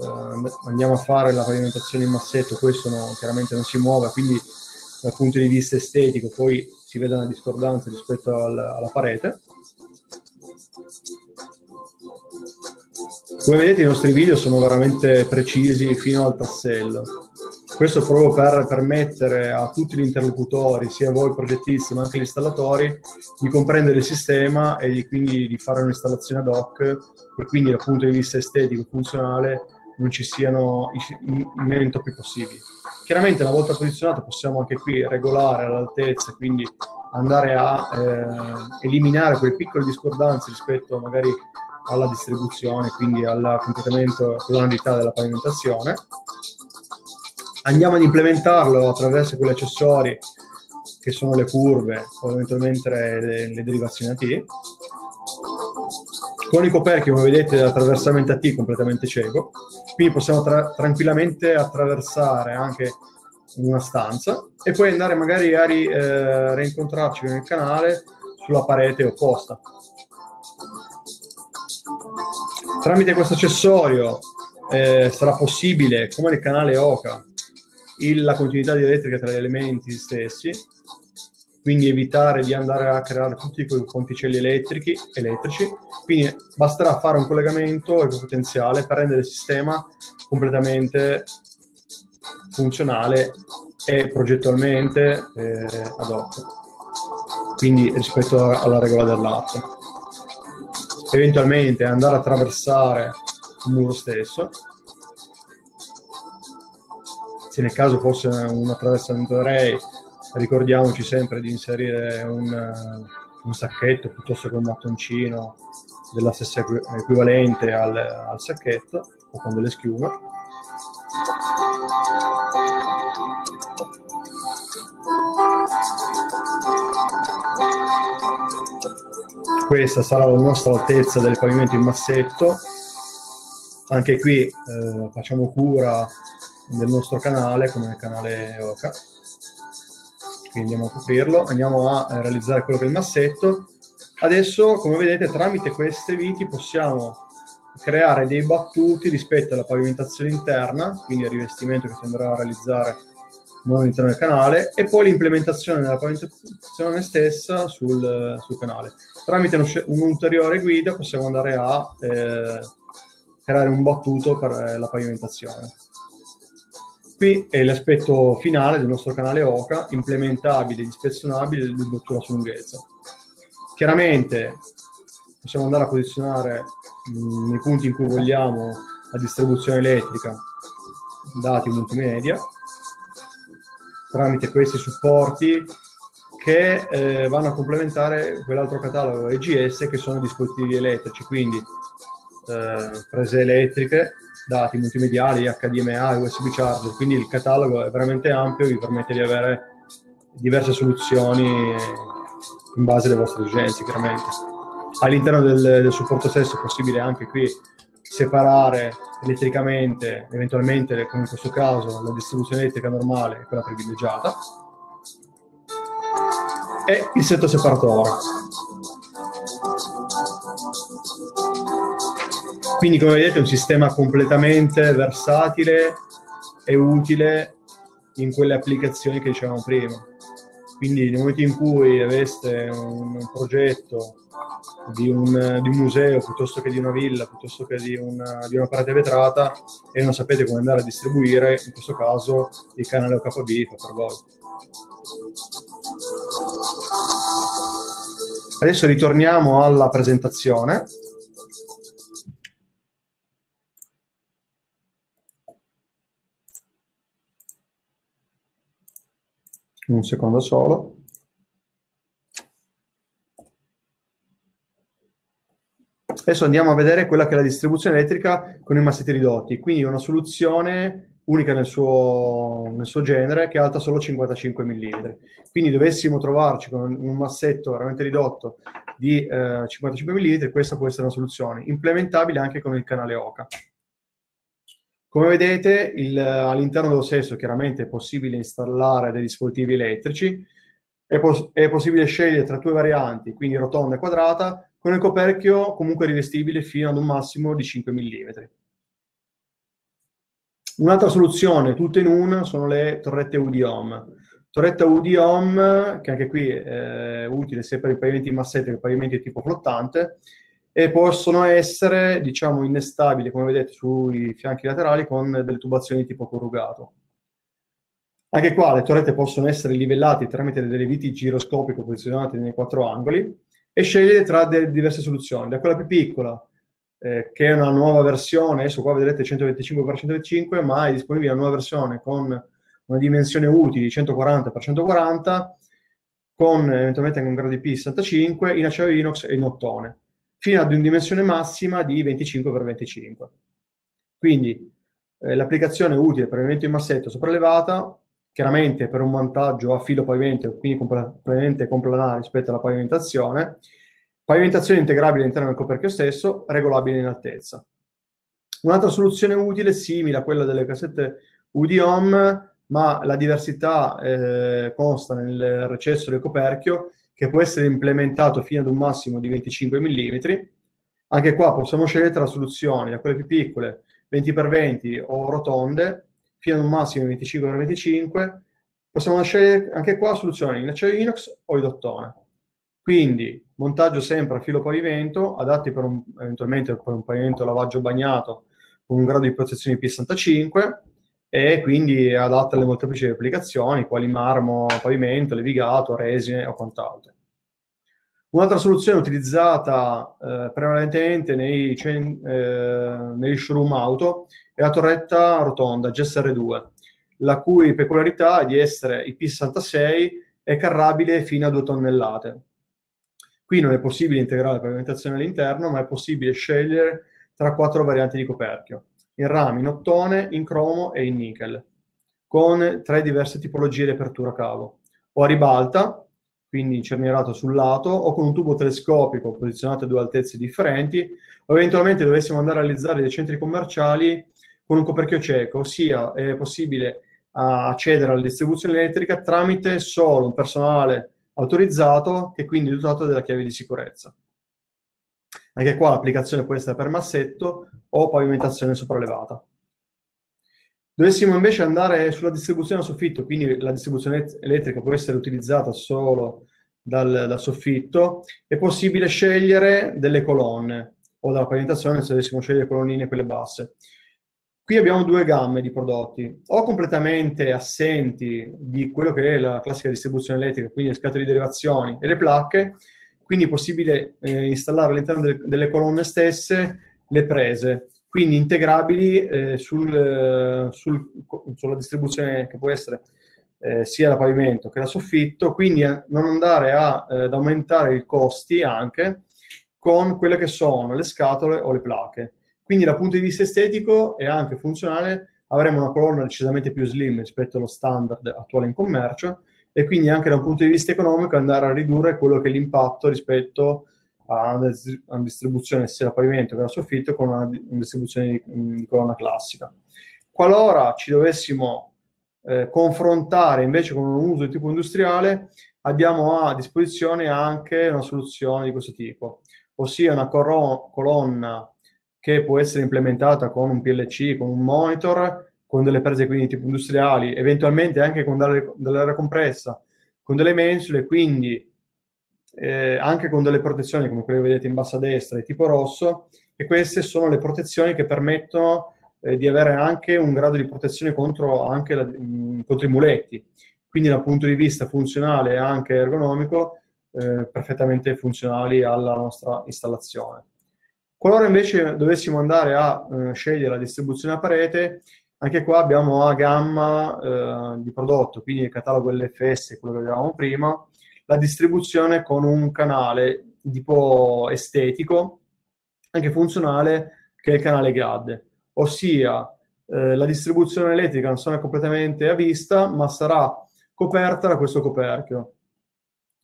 eh, andiamo a fare la pavimentazione in massetto questo no, chiaramente non si muova, quindi dal punto di vista estetico poi si vede una discordanza rispetto al, alla parete. Come vedete i nostri video sono veramente precisi fino al tassello. Questo proprio per permettere a tutti gli interlocutori, sia voi progettisti ma anche gli installatori, di comprendere il sistema e di, quindi di fare un'installazione ad hoc e quindi dal punto di vista estetico e funzionale non ci siano i, i meno intoppi possibili. Chiaramente una volta posizionato possiamo anche qui regolare l'altezza, quindi andare a eh, eliminare quelle piccole discordanze rispetto magari alla distribuzione, quindi al completamento, all'analità della pavimentazione. Andiamo ad implementarlo attraverso quegli accessori che sono le curve o eventualmente le, le derivazioni a Con i coperchi, come vedete, l'attraversamento a T completamente cieco, quindi possiamo tra- tranquillamente attraversare anche una stanza e poi andare magari a ri- eh, rincontrarci con il canale sulla parete opposta. Tramite questo accessorio eh, sarà possibile, come nel canale OCA, il, la continuità di elettrica tra gli elementi stessi, quindi evitare di andare a creare tutti quei ponticelli elettrici, elettrici, quindi basterà fare un collegamento ecopotenziale per rendere il sistema completamente funzionale e progettualmente eh, ad hoc, quindi rispetto alla regola dell'app. Eventualmente andare a attraversare il muro stesso, se nel caso fosse un attraversamento array ricordiamoci sempre di inserire un, un sacchetto piuttosto che un mattoncino della stessa equivalente al, al sacchetto o con delle schiume. Questa sarà la nostra altezza del pavimento in massetto. Anche qui eh, facciamo cura del nostro canale come nel canale Oca quindi andiamo a coprirlo, andiamo a realizzare quello che è il massetto. Adesso, come vedete, tramite queste viti possiamo creare dei battuti rispetto alla pavimentazione interna, quindi al rivestimento che si andrà a realizzare all'interno del canale, e poi l'implementazione della pavimentazione stessa sul, sul canale. Tramite un'ulteriore guida possiamo andare a eh, creare un battuto per eh, la pavimentazione. Qui è l'aspetto finale del nostro canale OCA, implementabile, ispezionabile di bottura su lunghezza. Chiaramente possiamo andare a posizionare mh, mm, nei punti in cui vogliamo la distribuzione elettrica dati multimedia tramite questi supporti che eh, vanno a complementare quell'altro catalogo EGS che sono dispositivi elettrici, quindi eh, prese elettriche dati multimediali, HDMI, USB charger, quindi il catalogo è veramente ampio e vi permette di avere diverse soluzioni in base alle vostre esigenze, chiaramente. All'interno del, del supporto stesso è possibile anche qui separare elettricamente, eventualmente, come in questo caso, la distribuzione elettrica normale e quella privilegiata, e il setto separatore. Quindi come vedete è un sistema completamente versatile e utile in quelle applicazioni che dicevamo prima. Quindi nel momento in cui aveste un progetto di un, di un, museo piuttosto che di una villa, piuttosto che di una, di una parete vetrata e non sapete come andare a distribuire, in questo caso il canale OKB fa per voi. Adesso ritorniamo alla presentazione. Un secondo solo. Adesso andiamo a vedere quella che è la distribuzione elettrica con i massetti ridotti, quindi una soluzione unica nel suo, nel suo genere che è alta solo 55 mm. Quindi dovessimo trovarci con un massetto veramente ridotto di eh, 55 mm, questa può essere una soluzione implementabile anche con il canale OCA. Come vedete, il, all'interno dello stesso chiaramente è possibile installare dei dispositivi elettrici, è, pos- è, possibile scegliere tra due varianti, quindi rotonda e quadrata, con il coperchio comunque rivestibile fino ad un massimo di 5 mm. Un'altra soluzione, tutte in una, sono le torrette UD-Home. Torretta UD-Home, che anche qui è utile sia per i pavimenti in massetto che per i pavimenti tipo flottante, e possono essere, diciamo, innestabili, come vedete, sui fianchi laterali con delle tubazioni tipo corrugato. Anche qua le torrette possono essere livellate tramite delle viti giroscopiche posizionate nei quattro angoli e scegliere tra diverse soluzioni, da quella più piccola, eh, che è una nuova versione, adesso qua vedrete 125x125, ma è disponibile una nuova versione con una dimensione utile di 140x140, con eventualmente anche un grado di P65, in acciaio inox e in ottone fino ad una dimensione massima di 25x25. Quindi eh, l'applicazione utile per il in massetto sopraelevata, chiaramente per un montaggio a filo pavimento, quindi completamente complanare rispetto alla pavimentazione, pavimentazione integrabile all'interno del coperchio stesso, regolabile in altezza. Un'altra soluzione utile, simile a quella delle cassette UD-Home, ma la diversità eh, consta nel recesso del coperchio, che può essere implementato fino ad un massimo di 25 mm. Anche qua possiamo scegliere tra soluzioni, da quelle più piccole, 20x20 o rotonde, fino a un massimo di 25x25, possiamo scegliere anche qua soluzioni in acciaio inox o in ottone. Quindi montaggio sempre a filo pavimento, adatti per un, eventualmente per un pavimento lavaggio bagnato con un grado di protezione P65 e quindi adatta alle molteplici applicazioni, quali marmo, pavimento, levigato, resine o quant'altro. Un'altra soluzione utilizzata eh, prevalentemente nei, eh, negli showroom auto è la torretta rotonda GSR2, la cui peculiarità è di essere IP66 e carrabile fino a 2 tonnellate. Qui non è possibile integrare la pavimentazione all'interno, ma è possibile scegliere tra quattro varianti di coperchio, in rame, in ottone, in cromo e in nickel, con tre diverse tipologie di apertura cavo, o a ribalta, quindi incernierato sul lato, o con un tubo telescopico posizionato a due altezze differenti, o eventualmente dovessimo andare a realizzare dei centri commerciali con un coperchio cieco, ossia è possibile accedere alla distribuzione elettrica tramite solo un personale autorizzato che quindi è dotato della chiave di sicurezza. Anche qua l'applicazione può essere per massetto o pavimentazione sopraelevata. Dovessimo invece andare sulla distribuzione a soffitto, quindi la distribuzione elettrica può essere utilizzata solo dal, dal soffitto, è possibile scegliere delle colonne o dalla pavimentazione se dovessimo scegliere colonnine quelle basse. Qui abbiamo due gamme di prodotti, o completamente assenti di quello che è la classica distribuzione elettrica, quindi le scatole di derivazioni e le placche, quindi è possibile eh, installare all'interno delle, delle, colonne stesse le prese, quindi integrabili eh, sul, sul, sulla distribuzione che può essere eh, sia da pavimento che da soffitto, quindi non andare a, eh, ad aumentare i costi anche con quelle che sono le scatole o le placche. Quindi dal punto di vista estetico e anche funzionale avremo una colonna decisamente più slim rispetto allo standard attuale in commercio e quindi anche da un punto di vista economico andare a ridurre quello che è l'impatto rispetto a una, distribuzione sia da pavimento che da soffitto con una, distribuzione di, di, colonna classica. Qualora ci dovessimo eh, confrontare invece con un uso di tipo industriale, abbiamo a disposizione anche una soluzione di questo tipo, ossia una colonna che può essere implementata con un PLC, con un monitor, con delle prese quindi tipo industriali, eventualmente anche con dell'aria compressa, con delle mensole, quindi eh, anche con delle protezioni come quelle che vedete in basso a destra di tipo rosso, e queste sono le protezioni che permettono eh, di avere anche un grado di protezione contro, anche la, mh, contro i muletti. Quindi dal punto di vista funzionale e anche ergonomico, eh, perfettamente funzionali alla nostra installazione. Qualora invece dovessimo andare a eh, scegliere la distribuzione a parete, anche qua abbiamo una gamma eh, di prodotto, quindi il catalogo LFS, quello che avevamo prima, la distribuzione con un canale tipo estetico, anche funzionale, che è il canale GAD, ossia eh, la distribuzione elettrica non sarà completamente a vista, ma sarà coperta da questo coperchio,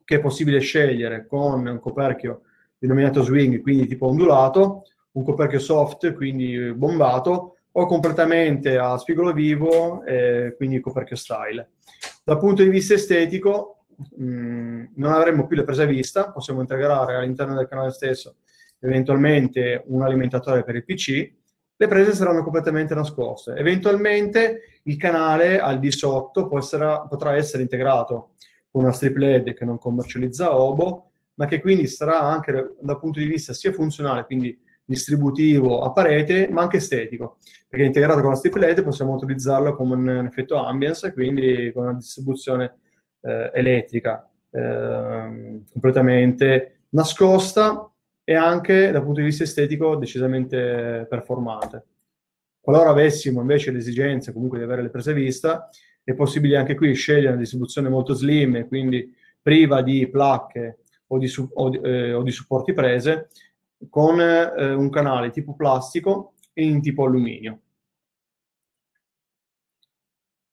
che è possibile scegliere con un coperchio denominato swing, quindi tipo ondulato, un coperchio soft, quindi bombato, o completamente a spigolo vivo, eh, quindi coperchio style. Dal punto di vista estetico, mh, mm, non avremo più le prese a vista, possiamo integrare all'interno del canale stesso eventualmente un alimentatore per il PC, le prese saranno completamente nascoste. Eventualmente il canale al di sotto essere, potrà essere integrato con una strip LED che non commercializza Obo ma che quindi sarà anche dal punto di vista sia funzionale, quindi distributivo a parete, ma anche estetico, perché integrato con la strip LED possiamo utilizzarlo come un effetto ambience, quindi con una distribuzione eh, elettrica eh, completamente nascosta e anche dal punto di vista estetico decisamente performante. Qualora avessimo invece l'esigenza comunque di avere le prese vista, è possibile anche qui scegliere una distribuzione molto slim quindi priva di placche o di, o di, eh, o di supporti prese con eh, un canale tipo plastico e in tipo alluminio.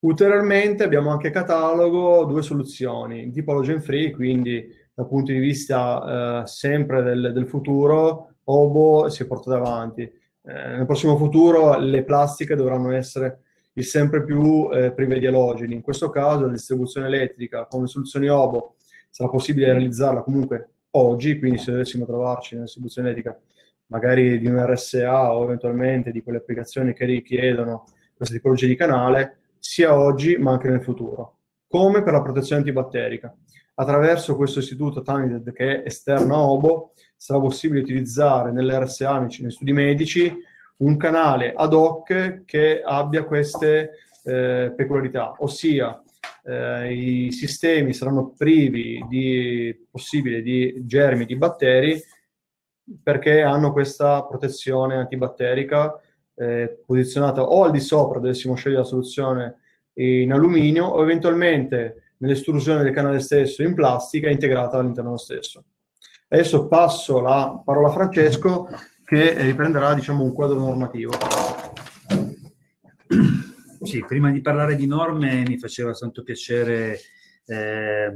Ulteriormente abbiamo anche catalogo due soluzioni, tipo halogen free, quindi dal punto di vista eh, sempre del, del, futuro, Obo si porta avanti. Eh, nel prossimo futuro le plastiche dovranno essere sempre più eh, prive di alogeni. In questo caso la distribuzione elettrica con le soluzioni Obo sarà possibile realizzarla comunque oggi, quindi se dovessimo trovarci nella distribuzione etica magari di un RSA o eventualmente di quelle applicazioni che richiedono questa tipologia di canale, sia oggi ma anche nel futuro, come per la protezione antibatterica. Attraverso questo istituto Tanided che è esterno a OBO sarà possibile utilizzare nell'RSA, nei studi medici, un canale ad hoc che abbia queste eh, peculiarità, ossia eh, i sistemi saranno privi di possibile di germi, di batteri, perché hanno questa protezione antibatterica eh, posizionata o al di sopra, dovessimo scegliere la soluzione in alluminio, o eventualmente nell'estrusione del canale stesso in plastica integrata all'interno dello stesso. Adesso passo la parola a Francesco che riprenderà diciamo, un quadro normativo. Sì, prima di parlare di norme mi faceva tanto piacere eh,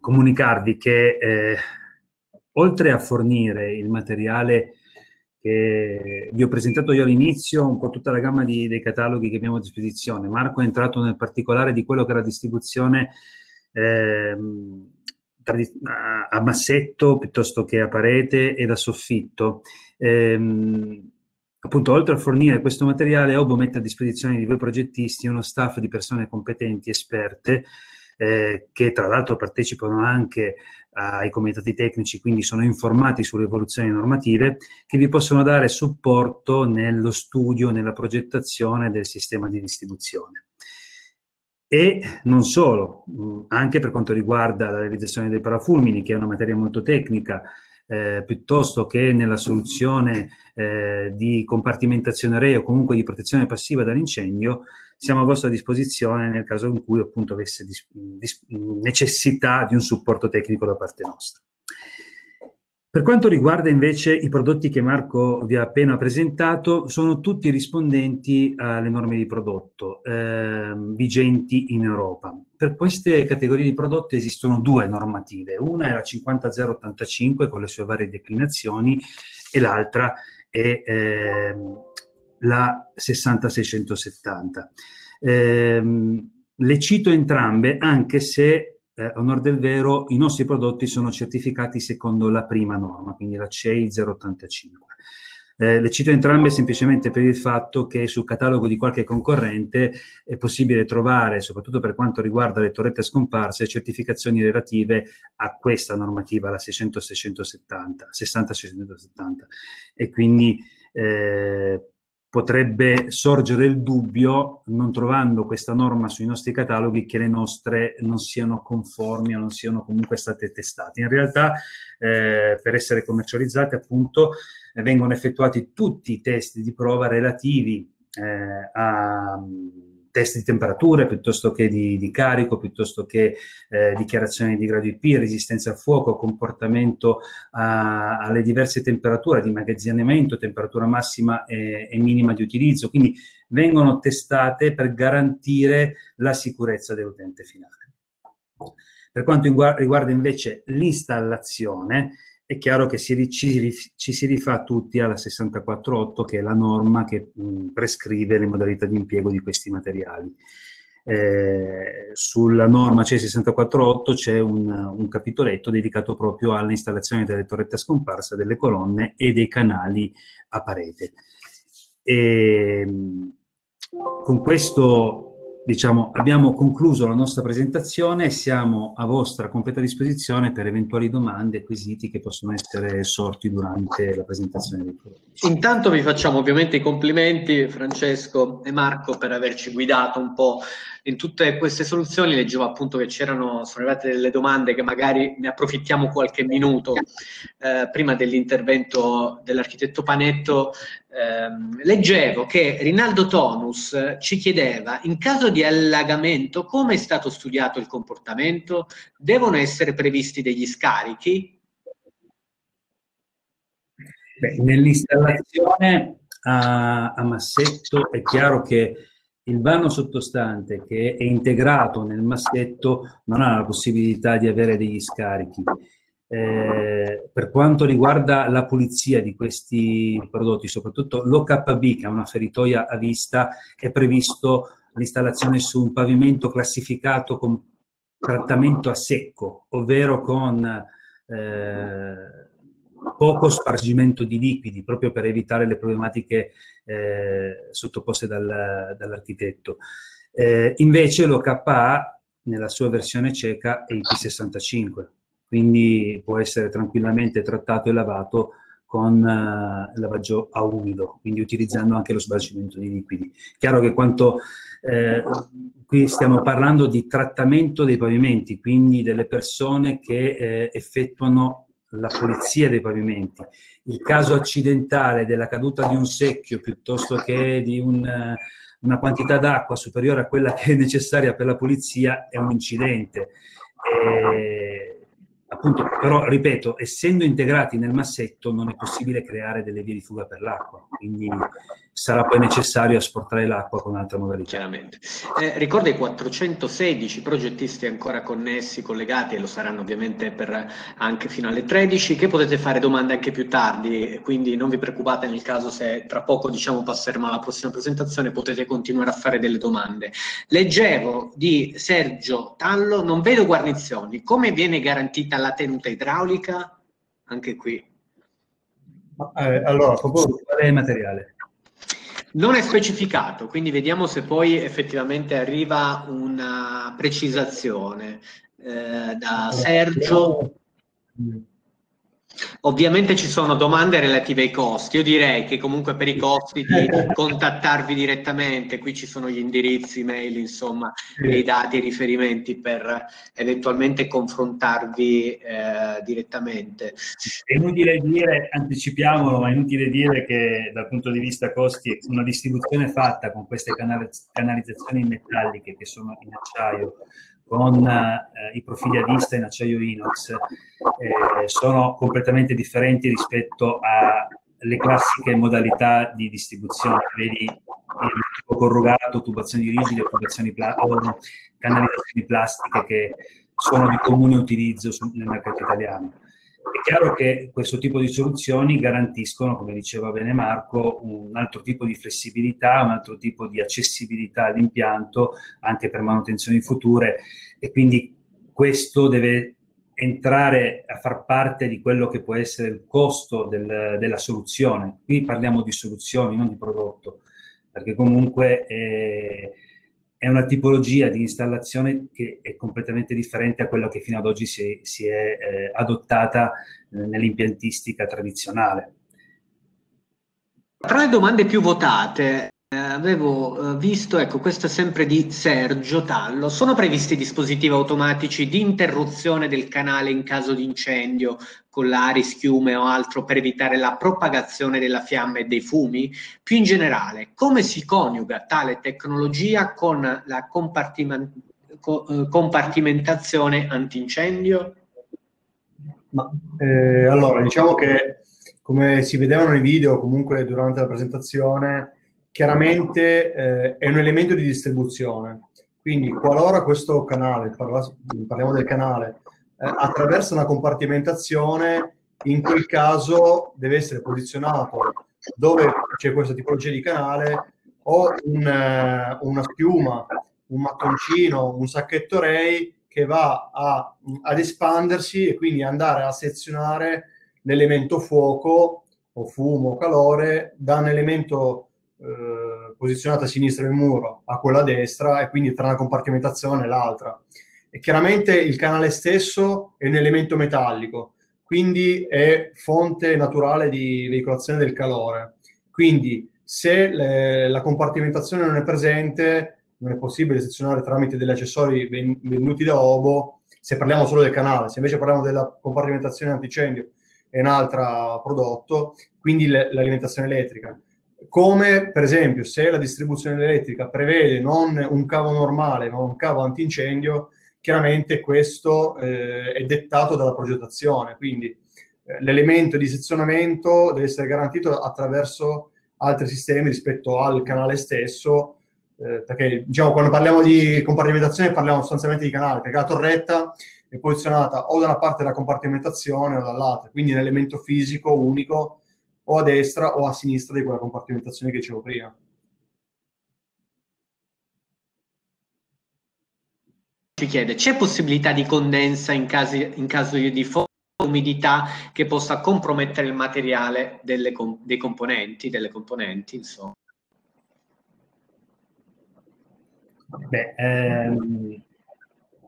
comunicarvi che eh, oltre a fornire il materiale che vi ho presentato io all'inizio, un po' tutta la gamma di, dei cataloghi che abbiamo a disposizione, Marco è entrato nel particolare di quello che era la distribuzione eh, a massetto piuttosto che a parete e da soffitto. Ehm, appunto, oltre a fornire questo materiale, Obo mette a disposizione di voi progettisti uno staff di persone competenti, esperte, eh, che tra l'altro partecipano anche ai comitati tecnici, quindi sono informati sulle evoluzioni normative, che vi possono dare supporto nello studio, nella progettazione del sistema di distribuzione. E non solo, anche per quanto riguarda la realizzazione dei parafulmini, che è una materia molto tecnica, eh, piuttosto che nella soluzione eh, di compartimentazione re o comunque di protezione passiva dall'incendio, siamo a vostra disposizione nel caso in cui appunto avesse necessità di un supporto tecnico da parte nostra. Per quanto riguarda invece i prodotti che Marco vi ha appena presentato, sono tutti rispondenti alle norme di prodotto eh, vigenti in Europa. Per queste categorie di prodotti esistono due normative, una è la 50085 con le sue varie declinazioni e l'altra è eh, la 60670. Eh, le cito entrambe anche se eh, onor del vero, i nostri prodotti sono certificati secondo la prima norma, quindi la CEI 085. Eh, le cito entrambe semplicemente per il fatto che sul catalogo di qualche concorrente è possibile trovare, soprattutto per quanto riguarda le torrette scomparse, certificazioni relative a questa normativa, la 600-670, 60-670. E quindi eh, potrebbe sorgere il dubbio, non trovando questa norma sui nostri cataloghi, che le nostre non siano conformi o non siano comunque state testate. In realtà, eh, per essere commercializzate, appunto, eh, vengono effettuati tutti i test di prova relativi eh, a test di temperatura piuttosto che di, di carico, piuttosto che eh, dichiarazioni di grado IP, resistenza al fuoco, comportamento a, alle diverse temperature di magazziniamento, temperatura massima e, e minima di utilizzo. Quindi vengono testate per garantire la sicurezza dell'utente finale. Per quanto riguarda invece l'installazione, è chiaro che si, ci, ci, si rifà tutti alla 648, che è la norma che mh, prescrive le modalità di impiego di questi materiali. Eh, sulla norma C648 c'è un, un, capitoletto dedicato proprio all'installazione delle torrette a scomparsa, delle colonne e dei canali a parete. E, con questo diciamo, abbiamo concluso la nostra presentazione e siamo a vostra completa disposizione per eventuali domande e quesiti che possono essere sorti durante la presentazione dei prodotti. Intanto vi facciamo ovviamente i complimenti Francesco e Marco per averci guidato un po' in tutte queste soluzioni. Leggevo appunto che c'erano, sono arrivate delle domande che magari ne approfittiamo qualche minuto eh, prima dell'intervento dell'architetto Panetto ehm, leggevo che Rinaldo Tonus ci chiedeva, in caso di allagamento, come è stato studiato il comportamento? Devono essere previsti degli scarichi? Nell'installazione a, a massetto è chiaro che il vano sottostante che è integrato nel massetto non ha la possibilità di avere degli scarichi. Eh, per quanto riguarda la pulizia di questi prodotti, soprattutto l'OKB, che è una feritoia a vista, è previsto l'installazione su un pavimento classificato con trattamento a secco, ovvero con eh, poco spargimento di liquidi, proprio per evitare le problematiche eh, sottoposte dal, dall'architetto. Eh, invece l'OKA, nella sua versione cieca, è IP65, quindi può essere tranquillamente trattato e lavato con uh, lavaggio a umido, quindi utilizzando anche lo sbalcimento di liquidi. Chiaro che quanto eh, qui stiamo parlando di trattamento dei pavimenti, quindi delle persone che eh, effettuano la pulizia dei pavimenti. Il caso accidentale della caduta di un secchio piuttosto che di un, una quantità d'acqua superiore a quella che è necessaria per la pulizia è un incidente. E, appunto, però ripeto, essendo integrati nel massetto non è possibile creare delle vie di fuga per l'acqua, quindi sarà poi necessario asportare l'acqua con altra modalità. Chiaramente. Eh, ricordo i 416 progettisti ancora connessi, collegati e lo saranno ovviamente per anche fino alle 13, che potete fare domande anche più tardi, quindi non vi preoccupate nel caso se tra poco diciamo passeremo alla prossima presentazione, potete continuare a fare delle domande. Leggevo di Sergio Tallo, non vedo guarnizioni, come viene garantita la tenuta idraulica? Anche qui. Eh, allora, proprio qual è il materiale? Non è specificato, quindi vediamo se poi effettivamente arriva una precisazione eh, da Sergio. Ovviamente ci sono domande relative ai costi. Io direi che comunque per i costi di contattarvi direttamente, qui ci sono gli indirizzi, mail, insomma, i dati e riferimenti per eventualmente confrontarvi eh, direttamente. È inutile dire, anticipiamolo, ma è inutile dire che dal punto di vista costi una distribuzione fatta con queste canalizzazioni metalliche che sono in acciaio con eh, i profili a vista in acciaio inox eh, sono completamente differenti rispetto alle classiche modalità di distribuzione, vedi il tipo corrugato, tubazioni rigide, tubazioni pla- canalizzazioni plastiche che sono di comune utilizzo nel mercato italiano. È chiaro che questo tipo di soluzioni garantiscono, come diceva bene Marco, un altro tipo di flessibilità, un altro tipo di accessibilità all'impianto anche per manutenzioni future e quindi questo deve entrare a far parte di quello che può essere il costo del, della soluzione. Qui parliamo di soluzioni, non di prodotto, perché comunque... Eh, è una tipologia di installazione che è completamente differente a quello che fino ad oggi si si è eh, adottata eh, nell'impiantistica tradizionale. Tra le domande più votate eh, avevo eh, visto, ecco, questo è sempre di Sergio Tallo. Sono previsti dispositivi automatici di interruzione del canale in caso di incendio, collari, schiume o altro per evitare la propagazione della fiamma e dei fumi? Più in generale, come si coniuga tale tecnologia con la compartiment- co- eh, compartimentazione antincendio? Ma, eh, allora, diciamo che come si vedevano nei video, comunque durante la presentazione, chiaramente eh, è un elemento di distribuzione. Quindi qualora questo canale, parliamo del canale, eh, attraversa una compartimentazione, in quel caso deve essere posizionato dove c'è questa tipologia di canale o un, eh, una spiuma, un mattoncino, un sacchetto Ray che va a, ad espandersi e quindi andare a sezionare l'elemento fuoco o fumo o calore da un elemento eh, posizionata a sinistra del muro a quella a destra e quindi tra una compartimentazione e l'altra. E chiaramente il canale stesso è un elemento metallico, quindi è fonte naturale di veicolazione del calore. Quindi se le, la compartimentazione non è presente, non è possibile sezionare tramite degli accessori venuti da Obo, se parliamo solo del canale, se invece parliamo della compartimentazione antincendio è un altro prodotto, quindi l'alimentazione elettrica come per esempio se la distribuzione elettrica prevede non un cavo normale ma un cavo antincendio, chiaramente questo eh, è dettato dalla progettazione, quindi eh, l'elemento di sezionamento deve essere garantito attraverso altri sistemi rispetto al canale stesso, eh, perché diciamo quando parliamo di compartimentazione parliamo sostanzialmente di canale, perché la torretta è posizionata o da una parte della compartimentazione o dall'altra, quindi un elemento fisico unico o a destra o a sinistra di quella compartimentazione che dicevo prima. Ci chiede, c'è possibilità di condensa in, casi, in caso di umidità che possa compromettere il materiale delle, dei componenti, delle componenti, insomma. Beh, ehm,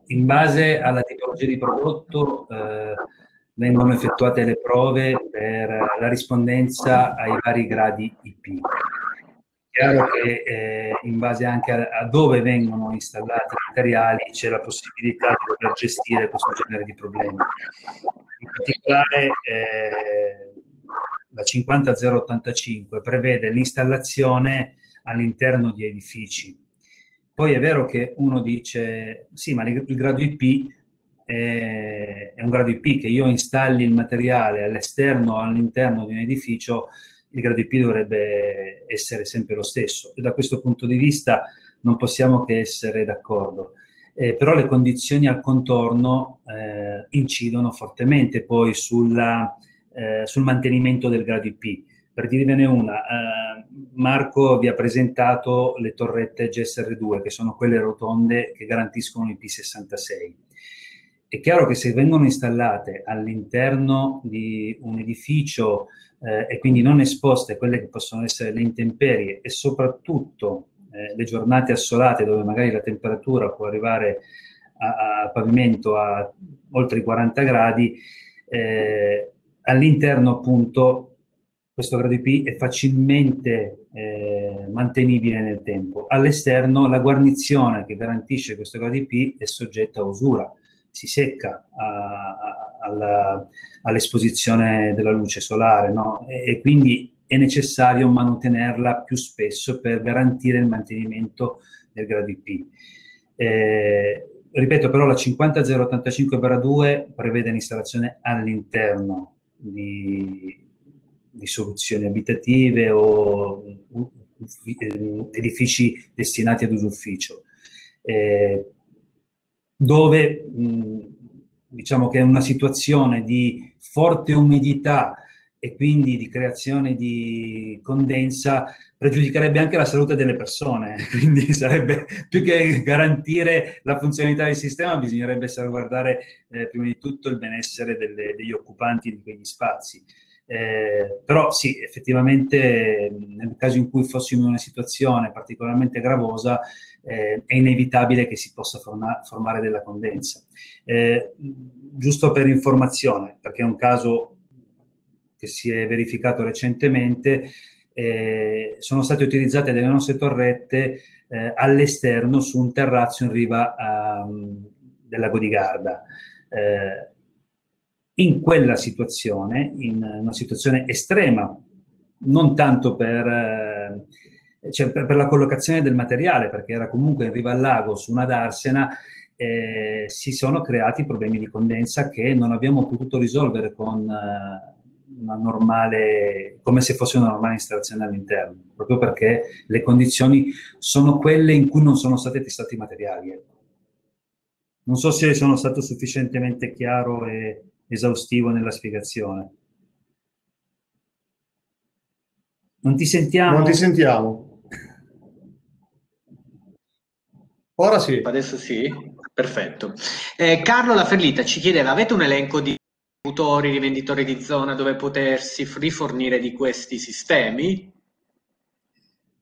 in base alla tipologia di prodotto eh, vengono effettuate le prove per la rispondenza ai vari gradi IP. Chiaro che eh, in base anche a, a, dove vengono installati i materiali c'è la possibilità di poter gestire questo genere di problemi. In particolare eh, la 50085 prevede l'installazione all'interno di edifici. Poi è vero che uno dice, sì, ma il grado IP è, è un grado IP che io installi il materiale all'esterno o all'interno di un edificio, il grado IP dovrebbe essere sempre lo stesso. E da questo punto di vista non possiamo che essere d'accordo. Eh, però le condizioni al contorno eh, incidono fortemente poi sulla, eh, sul mantenimento del grado IP. Per dirvene una, eh, Marco vi ha presentato le torrette GSR2, che sono quelle rotonde che garantiscono l'IP66. È chiaro che se vengono installate all'interno di un edificio eh, e quindi non esposte a quelle che possono essere le intemperie e soprattutto eh, le giornate assolate dove magari la temperatura può arrivare al pavimento a oltre i 40 gradi, eh, all'interno appunto questo grado IP è facilmente eh, mantenibile nel tempo. All'esterno la guarnizione che garantisce questo grado IP è soggetta a usura, si secca a, alla, all'esposizione della luce solare no? e, e, quindi è necessario mantenerla più spesso per garantire il mantenimento del grado IP. Eh, ripeto però la 50085-2 prevede l'installazione all'interno di, di soluzioni abitative o edifici destinati ad uso ufficio, eh, dove mh, diciamo che è una situazione di forte umidità e quindi di creazione di condensa pregiudicherebbe anche la salute delle persone, quindi sarebbe più che garantire la funzionalità del sistema, bisognerebbe salvaguardare eh, prima di tutto il benessere delle, degli occupanti di quegli spazi. Eh, però sì, effettivamente nel caso in cui fossimo in una situazione particolarmente gravosa eh, è inevitabile che si possa forma- formare della condensa. Eh, giusto per informazione, perché è un caso che si è verificato recentemente, eh, sono state utilizzate delle nostre torrette eh, all'esterno su un terrazzo in riva a, um, del lago di Garda. Eh, in quella situazione, in una situazione estrema, non tanto per, eh, cioè per, per, la collocazione del materiale, perché era comunque in riva al lago su una darsena, eh, si sono creati problemi di condensa che non abbiamo potuto risolvere con eh, una normale, come se fosse una normale installazione all'interno, proprio perché le condizioni sono quelle in cui non sono stati testati i materiali. Ecco. Non so se sono stato sufficientemente chiaro e esaustivo nella spiegazione. Non ti sentiamo? Non ti sentiamo. Ora sì. Adesso sì, perfetto. Eh, Carlo La Ferlita ci chiedeva, avete un elenco di distributori, rivenditori di zona dove potersi rifornire di questi sistemi?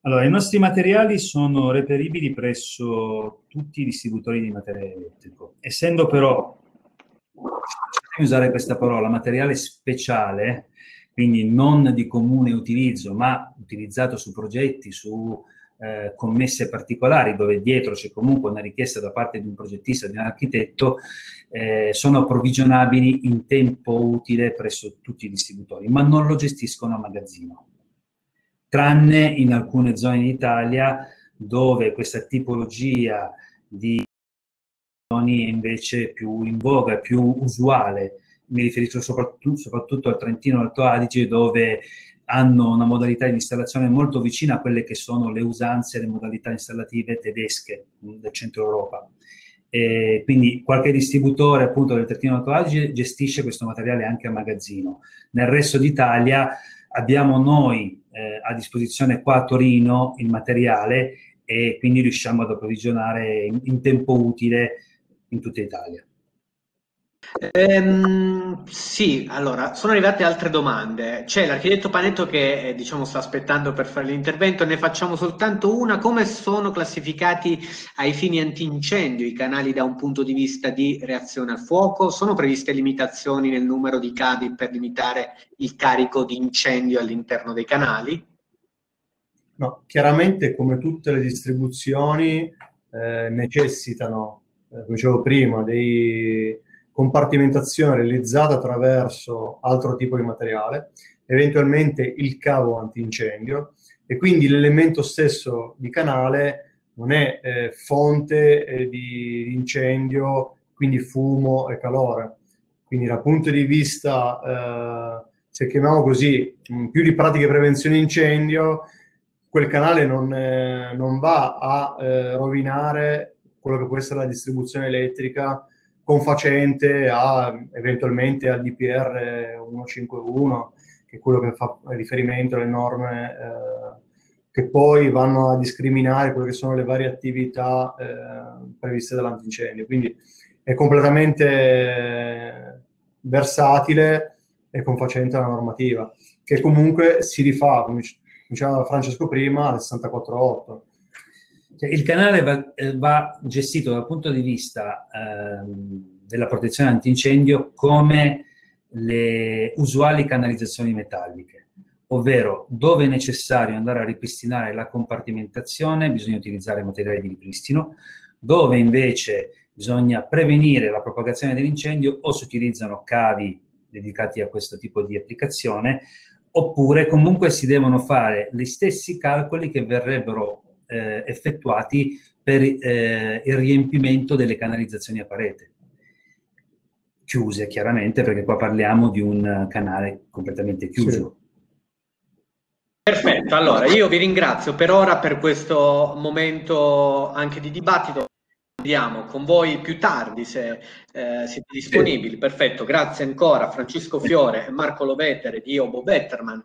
Allora, i nostri materiali sono reperibili presso tutti i distributori di materiale elettrico. Essendo però usare questa parola, materiale speciale, quindi non di comune utilizzo, ma utilizzato su progetti, su eh, commesse particolari, dove dietro c'è comunque una richiesta da parte di un progettista, di un architetto, eh, sono approvvigionabili in tempo utile presso tutti i distributori, ma non lo gestiscono a magazzino. Tranne in alcune zone d'Italia dove questa tipologia di invece più in voga, più usuale. Mi riferisco soprattutto, soprattutto al Trentino Alto Adige, dove hanno una modalità di installazione molto vicina a quelle che sono le usanze e le modalità installative tedesche del centro Europa. E quindi qualche distributore appunto del Trentino Alto Adige gestisce questo materiale anche a magazzino. Nel resto d'Italia abbiamo noi eh, a disposizione qua a Torino il materiale e quindi riusciamo ad approvvigionare in, in tempo utile in tutta Italia. Ehm, sì, allora, sono arrivate altre domande. C'è l'architetto Panetto che, eh, diciamo, sta aspettando per fare l'intervento, ne facciamo soltanto una. Come sono classificati ai fini antincendio i canali da un punto di vista di reazione al fuoco? Sono previste limitazioni nel numero di cavi per limitare il carico di incendio all'interno dei canali? No, chiaramente come tutte le distribuzioni eh, necessitano, eh, come dicevo prima, dei compartimentazione realizzata attraverso altro tipo di materiale, eventualmente il cavo antincendio e quindi l'elemento stesso di canale non è eh, fonte eh, di incendio, quindi fumo e calore. Quindi dal punto di vista, eh, se chiamiamo così, più di pratiche prevenzione incendio, quel canale non, eh, non va a eh, rovinare quello che può essere la distribuzione elettrica confacente a, eventualmente al DPR 151, che è quello che fa riferimento alle norme eh, che poi vanno a discriminare quelle che sono le varie attività eh, previste dall'antincendio. Quindi è completamente eh, versatile e confacente alla normativa, che comunque si rifà, come diceva Francesco prima, al 64.8 cioè, il canale va, eh, va, gestito dal punto di vista ehm, della protezione antincendio come le usuali canalizzazioni metalliche, ovvero dove è necessario andare a ripristinare la compartimentazione bisogna utilizzare materiali di ripristino, dove invece bisogna prevenire la propagazione dell'incendio o si utilizzano cavi dedicati a questo tipo di applicazione, oppure comunque si devono fare gli stessi calcoli che verrebbero eh, effettuati per eh, il riempimento delle canalizzazioni a parete. Chiuse chiaramente perché qua parliamo di un canale completamente chiuso. Sì. Perfetto, allora io vi ringrazio per ora per questo momento anche di dibattito. Andiamo con voi più tardi se eh, siete disponibili. Perfetto, grazie ancora a Francesco Fiore e Marco Lovetere di Obo Betterman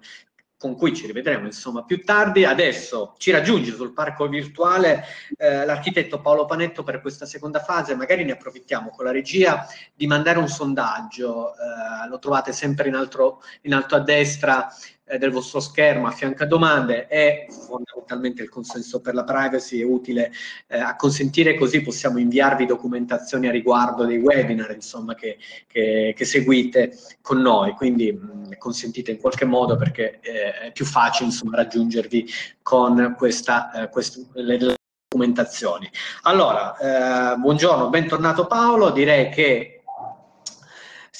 con cui ci rivedremo insomma più tardi. Adesso ci raggiunge sul parco virtuale eh, l'architetto Paolo Panetto per questa seconda fase, magari ne approfittiamo con la regia di mandare un sondaggio, eh, lo trovate sempre in, altro, in alto a destra eh, del vostro schermo a fianco a domande e fondamentalmente il consenso per la privacy è utile eh, a consentire così possiamo inviarvi documentazioni a riguardo dei webinar insomma che, che, che seguite con noi. Quindi mh, consentite in qualche modo perché eh, è più facile insomma raggiungervi con questa, eh, quest- le documentazioni. Allora eh, buongiorno bentornato Paolo. Direi che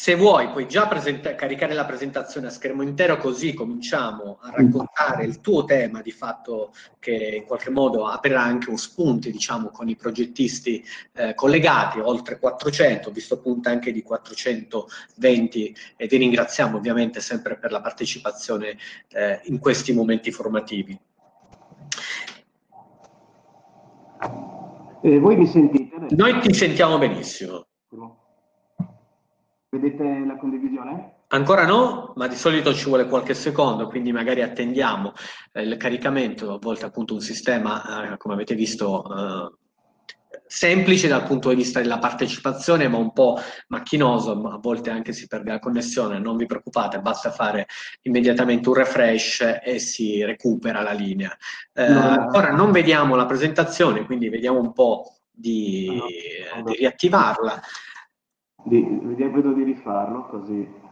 se vuoi puoi già caricare la presentazione a schermo intero così cominciamo a raccontare il tuo tema di fatto che in qualche modo aprirà anche un spunti diciamo con i progettisti eh, collegati, oltre 400, visto punta anche di 420 e vi ringraziamo ovviamente sempre per la partecipazione eh, in questi momenti formativi. Eh, voi mi sentite? Noi ti sentiamo benissimo. Vedete la condivisione? Ancora no, ma di solito ci vuole qualche secondo, quindi magari attendiamo eh, il caricamento, a volte appunto un sistema, eh, come avete visto, eh, semplice dal punto di vista della partecipazione, ma un po' macchinoso, ma a volte anche si perde la connessione, non vi preoccupate, basta fare immediatamente un refresh e si recupera la linea. Eh, no. Ora non vediamo la presentazione, quindi vediamo un po' di, no, no, di riattivarla. Di, vedo di rifarlo così.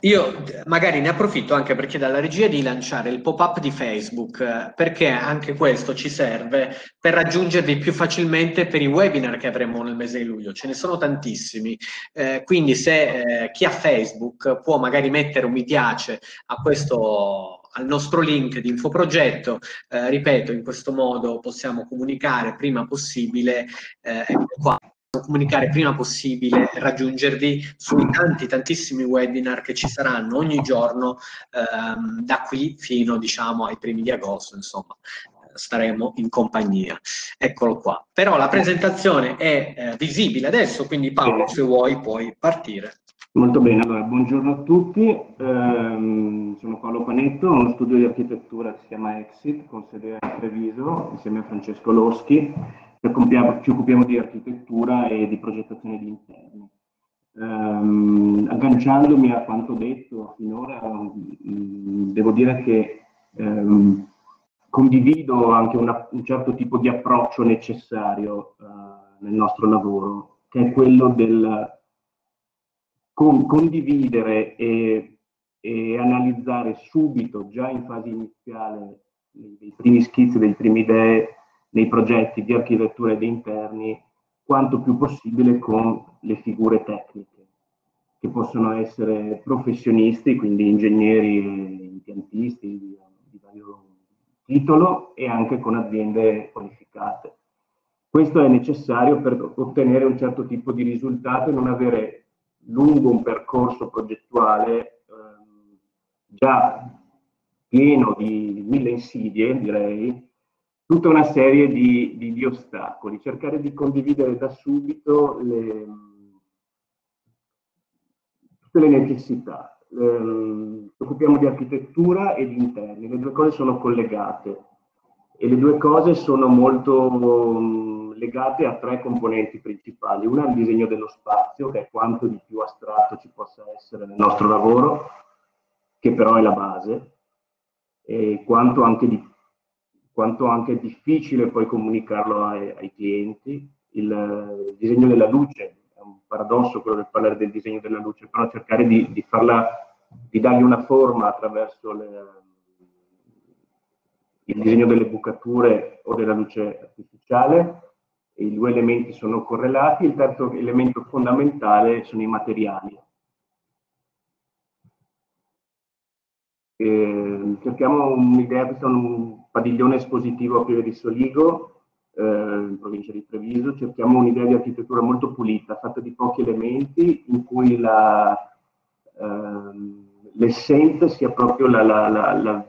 Io magari ne approfitto anche per chiedere alla regia di lanciare il pop-up di Facebook, perché anche questo ci serve per raggiungervi più facilmente per i webinar che avremo nel mese di luglio. Ce ne sono tantissimi, eh, quindi se eh, chi ha Facebook può magari mettere un mi piace a questo al nostro link di infoprogetto, eh, ripeto, in questo modo possiamo comunicare prima possibile, eh, qua, comunicare prima possibile raggiungervi sui tanti, tantissimi webinar che ci saranno ogni giorno ehm, da qui fino diciamo ai primi di agosto, insomma staremo in compagnia. Eccolo qua. Però la presentazione è eh, visibile adesso, quindi Paolo se vuoi puoi partire. Molto bene, allora buongiorno a tutti, ehm, sono Paolo Panetto, ho uno studio di architettura che si chiama Exit con sede a Treviso insieme a Francesco Loschi ci occupiamo, ci occupiamo di architettura e di progettazione di interni. ehm, agganciandomi a quanto detto finora, mm, devo dire che ehm, condivido anche una, un certo tipo di approccio necessario uh, nel nostro lavoro, che è quello del con, condividere e, e, analizzare subito, già in fase iniziale, dei primi schizzi, delle prime idee, nei progetti di architettura e di interni, quanto più possibile con le figure tecniche, che possono essere professionisti, quindi ingegneri e impiantisti di, di vario titolo e anche con aziende qualificate. Questo è necessario per ottenere un certo tipo di risultato e non avere lungo un percorso progettuale ehm, già pieno di mille insidie, direi, tutta una serie di, di, di ostacoli, cercare di condividere da subito le, tutte le necessità, ehm, ci occupiamo di architettura e di interni, le due cose sono collegate e le due cose sono molto um, legate a tre componenti principali. Una è il disegno dello spazio, che è quanto di più astratto ci possa essere nel nostro lavoro, che però è la base, e quanto anche, di, quanto anche difficile poi comunicarlo ai, ai clienti. Il, il disegno della luce, è un paradosso quello del parlare del disegno della luce, però cercare di, di farla di dargli una forma attraverso le, il disegno delle bucature o della luce artificiale, i due elementi sono correlati, il terzo elemento fondamentale sono i materiali. E cerchiamo un'idea, questo è un padiglione espositivo a Pieve di Soligo, eh, in provincia di Treviso, cerchiamo un'idea di architettura molto pulita, fatta di pochi elementi, in cui la, Ehm, l'essenza sia proprio la, la,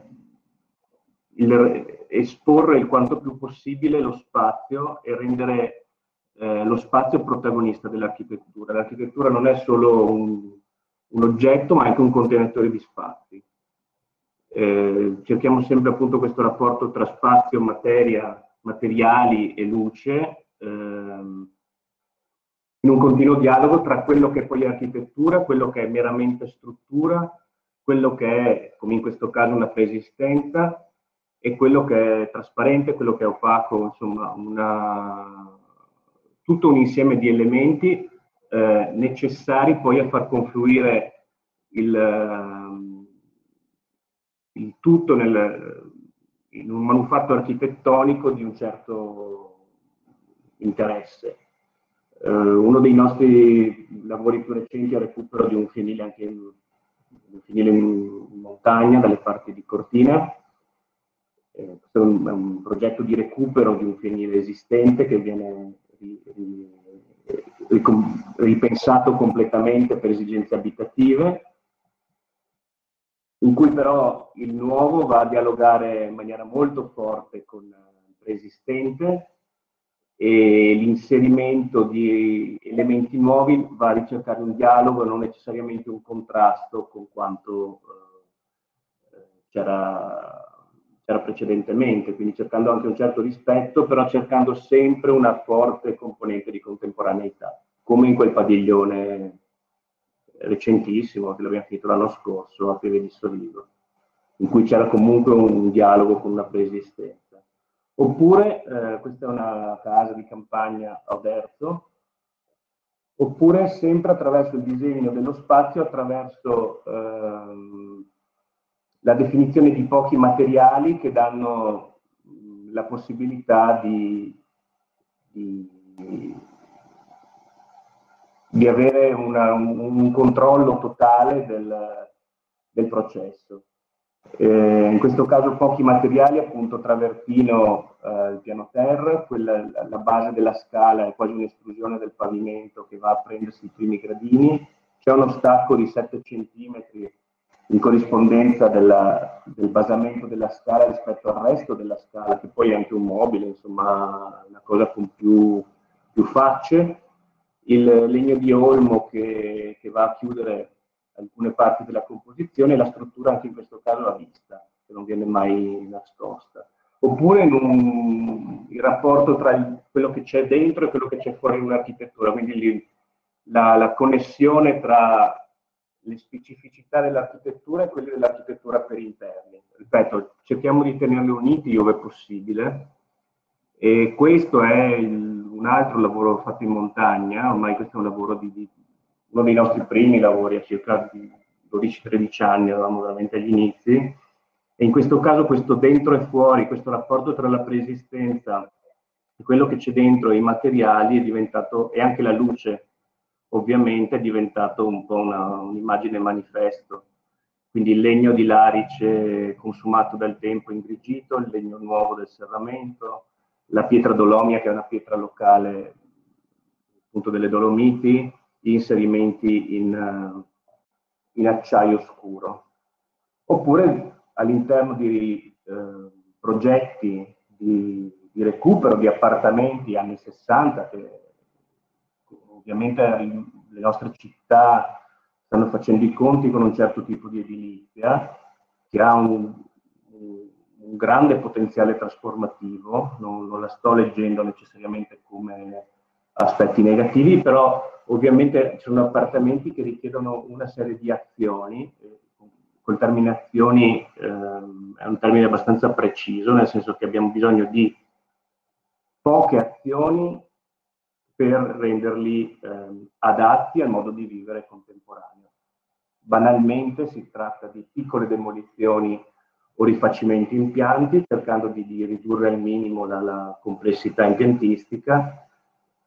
il, esporre il quanto più possibile lo spazio e rendere eh, lo spazio protagonista dell'architettura. L'architettura non è solo un, un, oggetto, ma anche un contenitore di spazi. Eh, cerchiamo sempre appunto questo rapporto tra spazio, materia, materiali e luce. Ehm, in un continuo dialogo tra quello che poi è architettura, quello che è meramente struttura, quello che è, come in questo caso, una preesistenza e quello che è trasparente, quello che è opaco, insomma, una, tutto un insieme di elementi eh, necessari poi a far confluire il, il tutto nel, in un manufatto architettonico di un certo interesse. Uh, uno dei nostri lavori più recenti è il recupero di un fienile anche in, un fienile in montagna dalle parti di Cortina. Eh, questo è un, progetto di recupero di un fienile esistente che viene ri, ri, ripensato completamente per esigenze abitative, in cui però il nuovo va a dialogare in maniera molto forte con il preesistente e l'inserimento di elementi nuovi va a ricercare un dialogo e non necessariamente un contrasto con quanto eh, c'era, precedentemente, quindi cercando anche un certo rispetto, però cercando sempre una forte componente di contemporaneità, come in quel padiglione recentissimo che l'abbiamo finito l'anno scorso a Pieve di Solivo, in cui c'era comunque un dialogo con una preesistenza. Oppure, eh, questa è una casa di campagna a Berzo, oppure sempre attraverso il disegno dello spazio, attraverso ehm, la definizione di pochi materiali che danno mh, la possibilità di, di, di avere una, un, un, controllo totale del, del processo. Eh, in questo caso pochi materiali, appunto travertino, eh, il piano terra, quella, la base della scala è quasi un'estrusione del pavimento che va a prendersi i primi gradini, c'è uno stacco di 7 cm in corrispondenza della, del basamento della scala rispetto al resto della scala, che poi è anche un mobile, insomma una cosa con più, più facce, il legno di olmo che, che va a chiudere alcune parti della composizione e la struttura anche in questo caso la vista, che non viene mai nascosta. Oppure un, il rapporto tra il, quello che c'è dentro e quello che c'è fuori un'architettura, quindi la, la connessione tra le specificità dell'architettura e quelle dell'architettura per interni. Ripeto, cerchiamo di tenerli uniti dove è possibile e questo è il, un altro lavoro fatto in montagna, ormai questo è un lavoro di, di uno dei nostri primi lavori a circa 12-13 anni, eravamo veramente agli inizi, e in questo caso questo dentro e fuori, questo rapporto tra la preesistenza e quello che c'è dentro i materiali è diventato, e anche la luce ovviamente è diventato un po' una, un'immagine manifesto. Quindi il legno di larice consumato dal tempo ingrigito, il legno nuovo del serramento, la pietra dolomia che è una pietra locale appunto delle Dolomiti, inserimenti in, in acciaio scuro. Oppure all'interno di eh, progetti di, di recupero di appartamenti anni 60 che ovviamente le nostre città stanno facendo i conti con un certo tipo di edilizia che ha un, un grande potenziale trasformativo, non, non, la sto leggendo necessariamente come aspetti negativi, però ovviamente ci sono appartamenti che richiedono una serie di azioni, col termine azioni ehm, è un termine abbastanza preciso, nel senso che abbiamo bisogno di poche azioni per renderli eh, adatti al modo di vivere contemporaneo. Banalmente si tratta di piccole demolizioni o rifacimenti impianti, cercando di, di ridurre al minimo la, la complessità impiantistica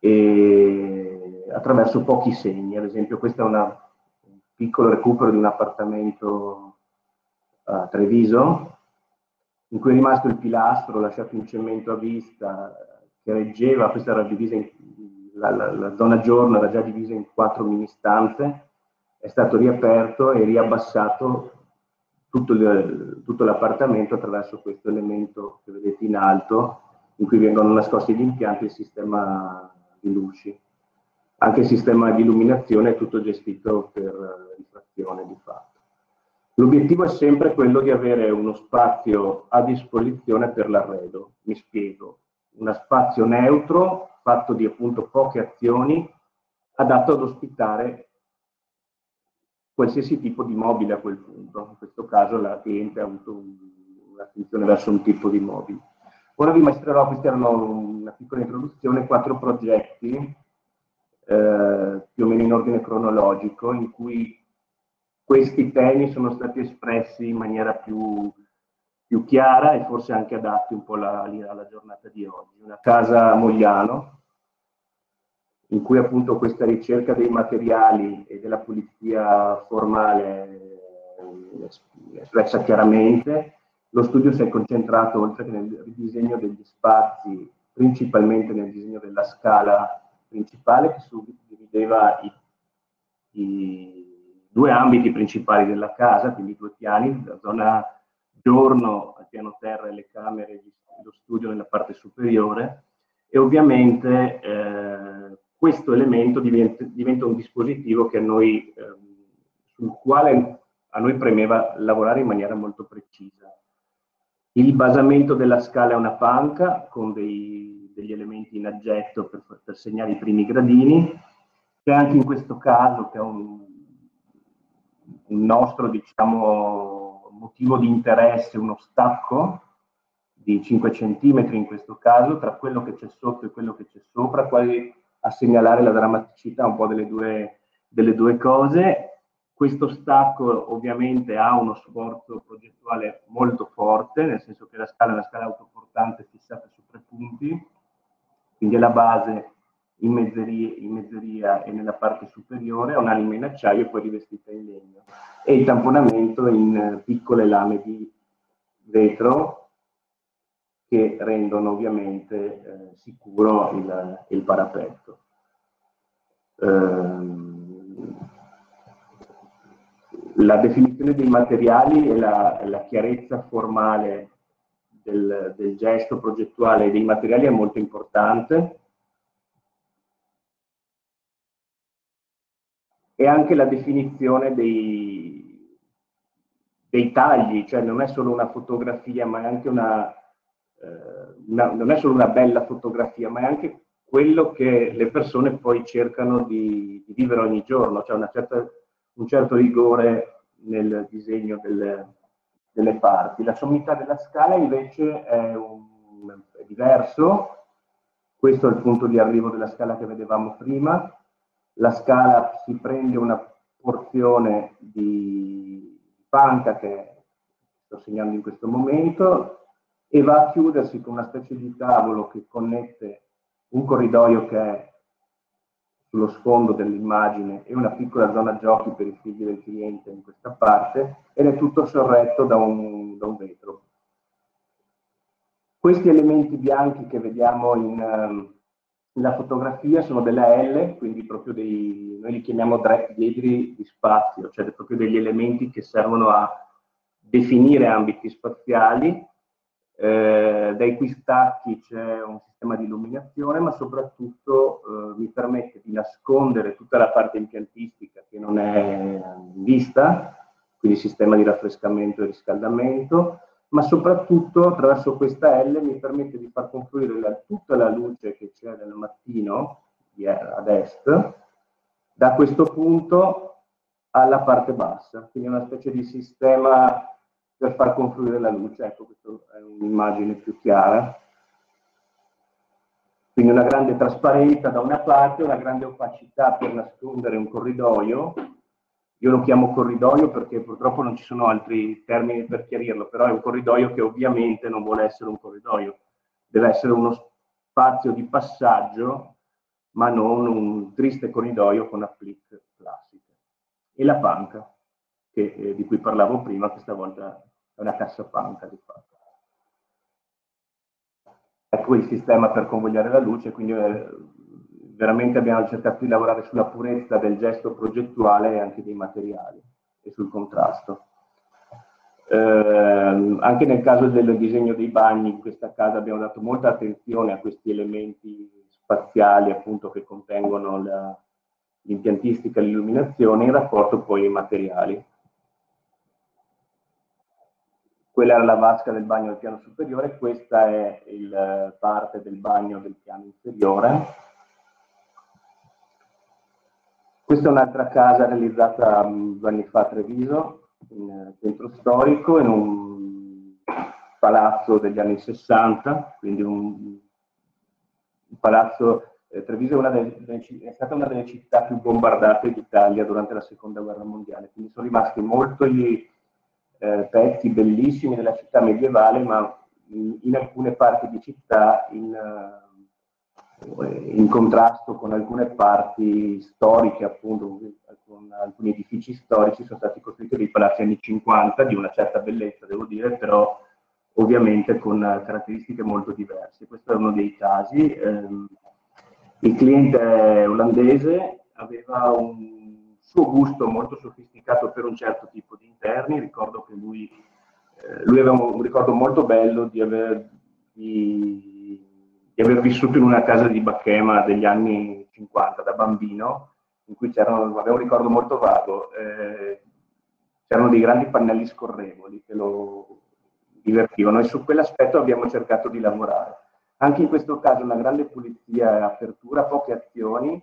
e attraverso pochi segni. Ad esempio questo è una, un piccolo recupero di un appartamento a Treviso, in cui è rimasto il pilastro lasciato in cemento a vista che reggeva, questa era divisa in, la, la, la, zona giorno era già divisa in quattro mini stanze, è stato riaperto e riabbassato tutto, il, tutto l'appartamento attraverso questo elemento che vedete in alto, in cui vengono nascosti gli impianti e il sistema di luci. Anche il sistema di illuminazione è tutto gestito per rifrazione di fatto. L'obiettivo è sempre quello di avere uno spazio a disposizione per l'arredo. Mi spiego. Uno spazio neutro fatto di appunto poche azioni, adatto ad ospitare qualsiasi tipo di mobile a quel punto. In questo caso la cliente ha avuto un'attenzione verso un tipo di mobile. Ora vi mostrerò, questa era una piccola introduzione, quattro progetti, eh, più o meno in ordine cronologico, in cui questi temi sono stati espressi in maniera più più chiara e forse anche adatti un po' alla, alla giornata di oggi. Una casa a Mogliano, in cui appunto questa ricerca dei materiali e della pulizia formale è espressa chiaramente. Lo studio si è concentrato, oltre che nel ridisegno degli spazi, principalmente nel disegno della scala principale, che suddivideva i, i due ambiti principali della casa, quindi due piani, la zona giorno al piano terra e le camere, lo studio nella parte superiore e ovviamente eh, questo elemento diventa, diventa, un dispositivo noi, eh, sul quale a noi premeva lavorare in maniera molto precisa. Il basamento della scala è una panca con dei, degli elementi in aggetto per, per segnare i primi gradini. C'è anche in questo caso, che è un, un nostro, diciamo, motivo di interesse uno stacco di 5 cm in questo caso tra quello che c'è sotto e quello che c'è sopra, quasi a segnalare la drammaticità un po' delle due, delle due cose. Questo stacco ovviamente ha uno sforzo progettuale molto forte, nel senso che la scala è una scala autoportante fissata su tre punti, quindi è la base in mezzeria, in mezzeria e nella parte superiore, ha un'anima in acciaio e poi rivestita in legno. E il tamponamento in piccole lame di vetro che rendono ovviamente eh, sicuro il, il parapetto. Ehm, la definizione dei materiali e la, la chiarezza formale del, del gesto progettuale dei materiali è molto importante e anche la definizione dei, dei tagli, cioè non è solo una fotografia, ma è anche una, una, non è solo una bella fotografia, ma è anche quello che le persone poi cercano di, di vivere ogni giorno, cioè certa, un certo rigore nel disegno delle, delle, parti. La sommità della scala invece è, un, è diverso, questo è il punto di arrivo della scala che vedevamo prima, la scala si prende una porzione di panca che sto segnando in questo momento e va a chiudersi con una specie di tavolo che connette un corridoio che è sullo sfondo dell'immagine e una piccola zona giochi per i figli del cliente in questa parte ed è tutto sorretto da un, da un vetro. Questi elementi bianchi che vediamo in, um, nella fotografia sono delle L, quindi proprio dei, noi li chiamiamo diedri di spazio, cioè proprio degli elementi che servono a definire ambiti spaziali eh, dai cui stacchi c'è un sistema di illuminazione, ma soprattutto eh, mi permette di nascondere tutta la parte impiantistica che non è vista, quindi sistema di raffrescamento e riscaldamento, ma soprattutto attraverso questa L mi permette di far confluire la, tutta la luce che c'è nel mattino ad est, da questo punto alla parte bassa, quindi una specie di sistema per far confluire la luce. Ecco, questa è un'immagine più chiara. Quindi una grande trasparenza da una parte, una grande opacità per nascondere un corridoio. Io lo chiamo corridoio perché purtroppo non ci sono altri termini per chiarirlo, però è un corridoio che ovviamente non vuole essere un corridoio, deve essere uno spazio di passaggio, ma non un triste corridoio con applique classiche. E la panca, che, eh, di cui parlavo prima, questa volta è una cassa panca di fatto. Ecco il sistema per convogliare la luce, quindi eh, veramente abbiamo cercato di lavorare sulla purezza del gesto progettuale e anche dei materiali e sul contrasto. Eh, anche nel caso del disegno dei bagni, in questa casa abbiamo dato molta attenzione a questi elementi spaziali appunto che contengono l'impiantistica e l'illuminazione in rapporto poi ai materiali quella era la vasca del bagno del piano superiore, questa è il, eh, parte del bagno del piano inferiore. Questa è un'altra casa realizzata mm, due anni fa a Treviso, in eh, centro storico, in un palazzo degli anni 60, quindi un, un palazzo eh, Treviso è, delle, è, stata una delle città più bombardate d'Italia durante la seconda guerra mondiale, quindi sono rimasti molto gli, eh, pezzi bellissimi della città medievale, ma in, in alcune parti di città in, uh, in, contrasto con alcune parti storiche, appunto, con alcuni edifici storici sono stati costruiti dei palazzi anni 50 di una certa bellezza, devo dire, però ovviamente con caratteristiche molto diverse. Questo è uno dei casi. Eh, il cliente olandese aveva un suo gusto molto sofisticato per un certo tipo di interni. Ricordo che lui, eh, lui aveva un ricordo molto bello di aver, di, di aver, vissuto in una casa di Bacchema degli anni 50 da bambino, in cui c'erano, aveva un ricordo molto vago, eh, c'erano dei grandi pannelli scorrevoli che lo divertivano e su quell'aspetto abbiamo cercato di lavorare. Anche in questo caso una grande pulizia e apertura, poche azioni,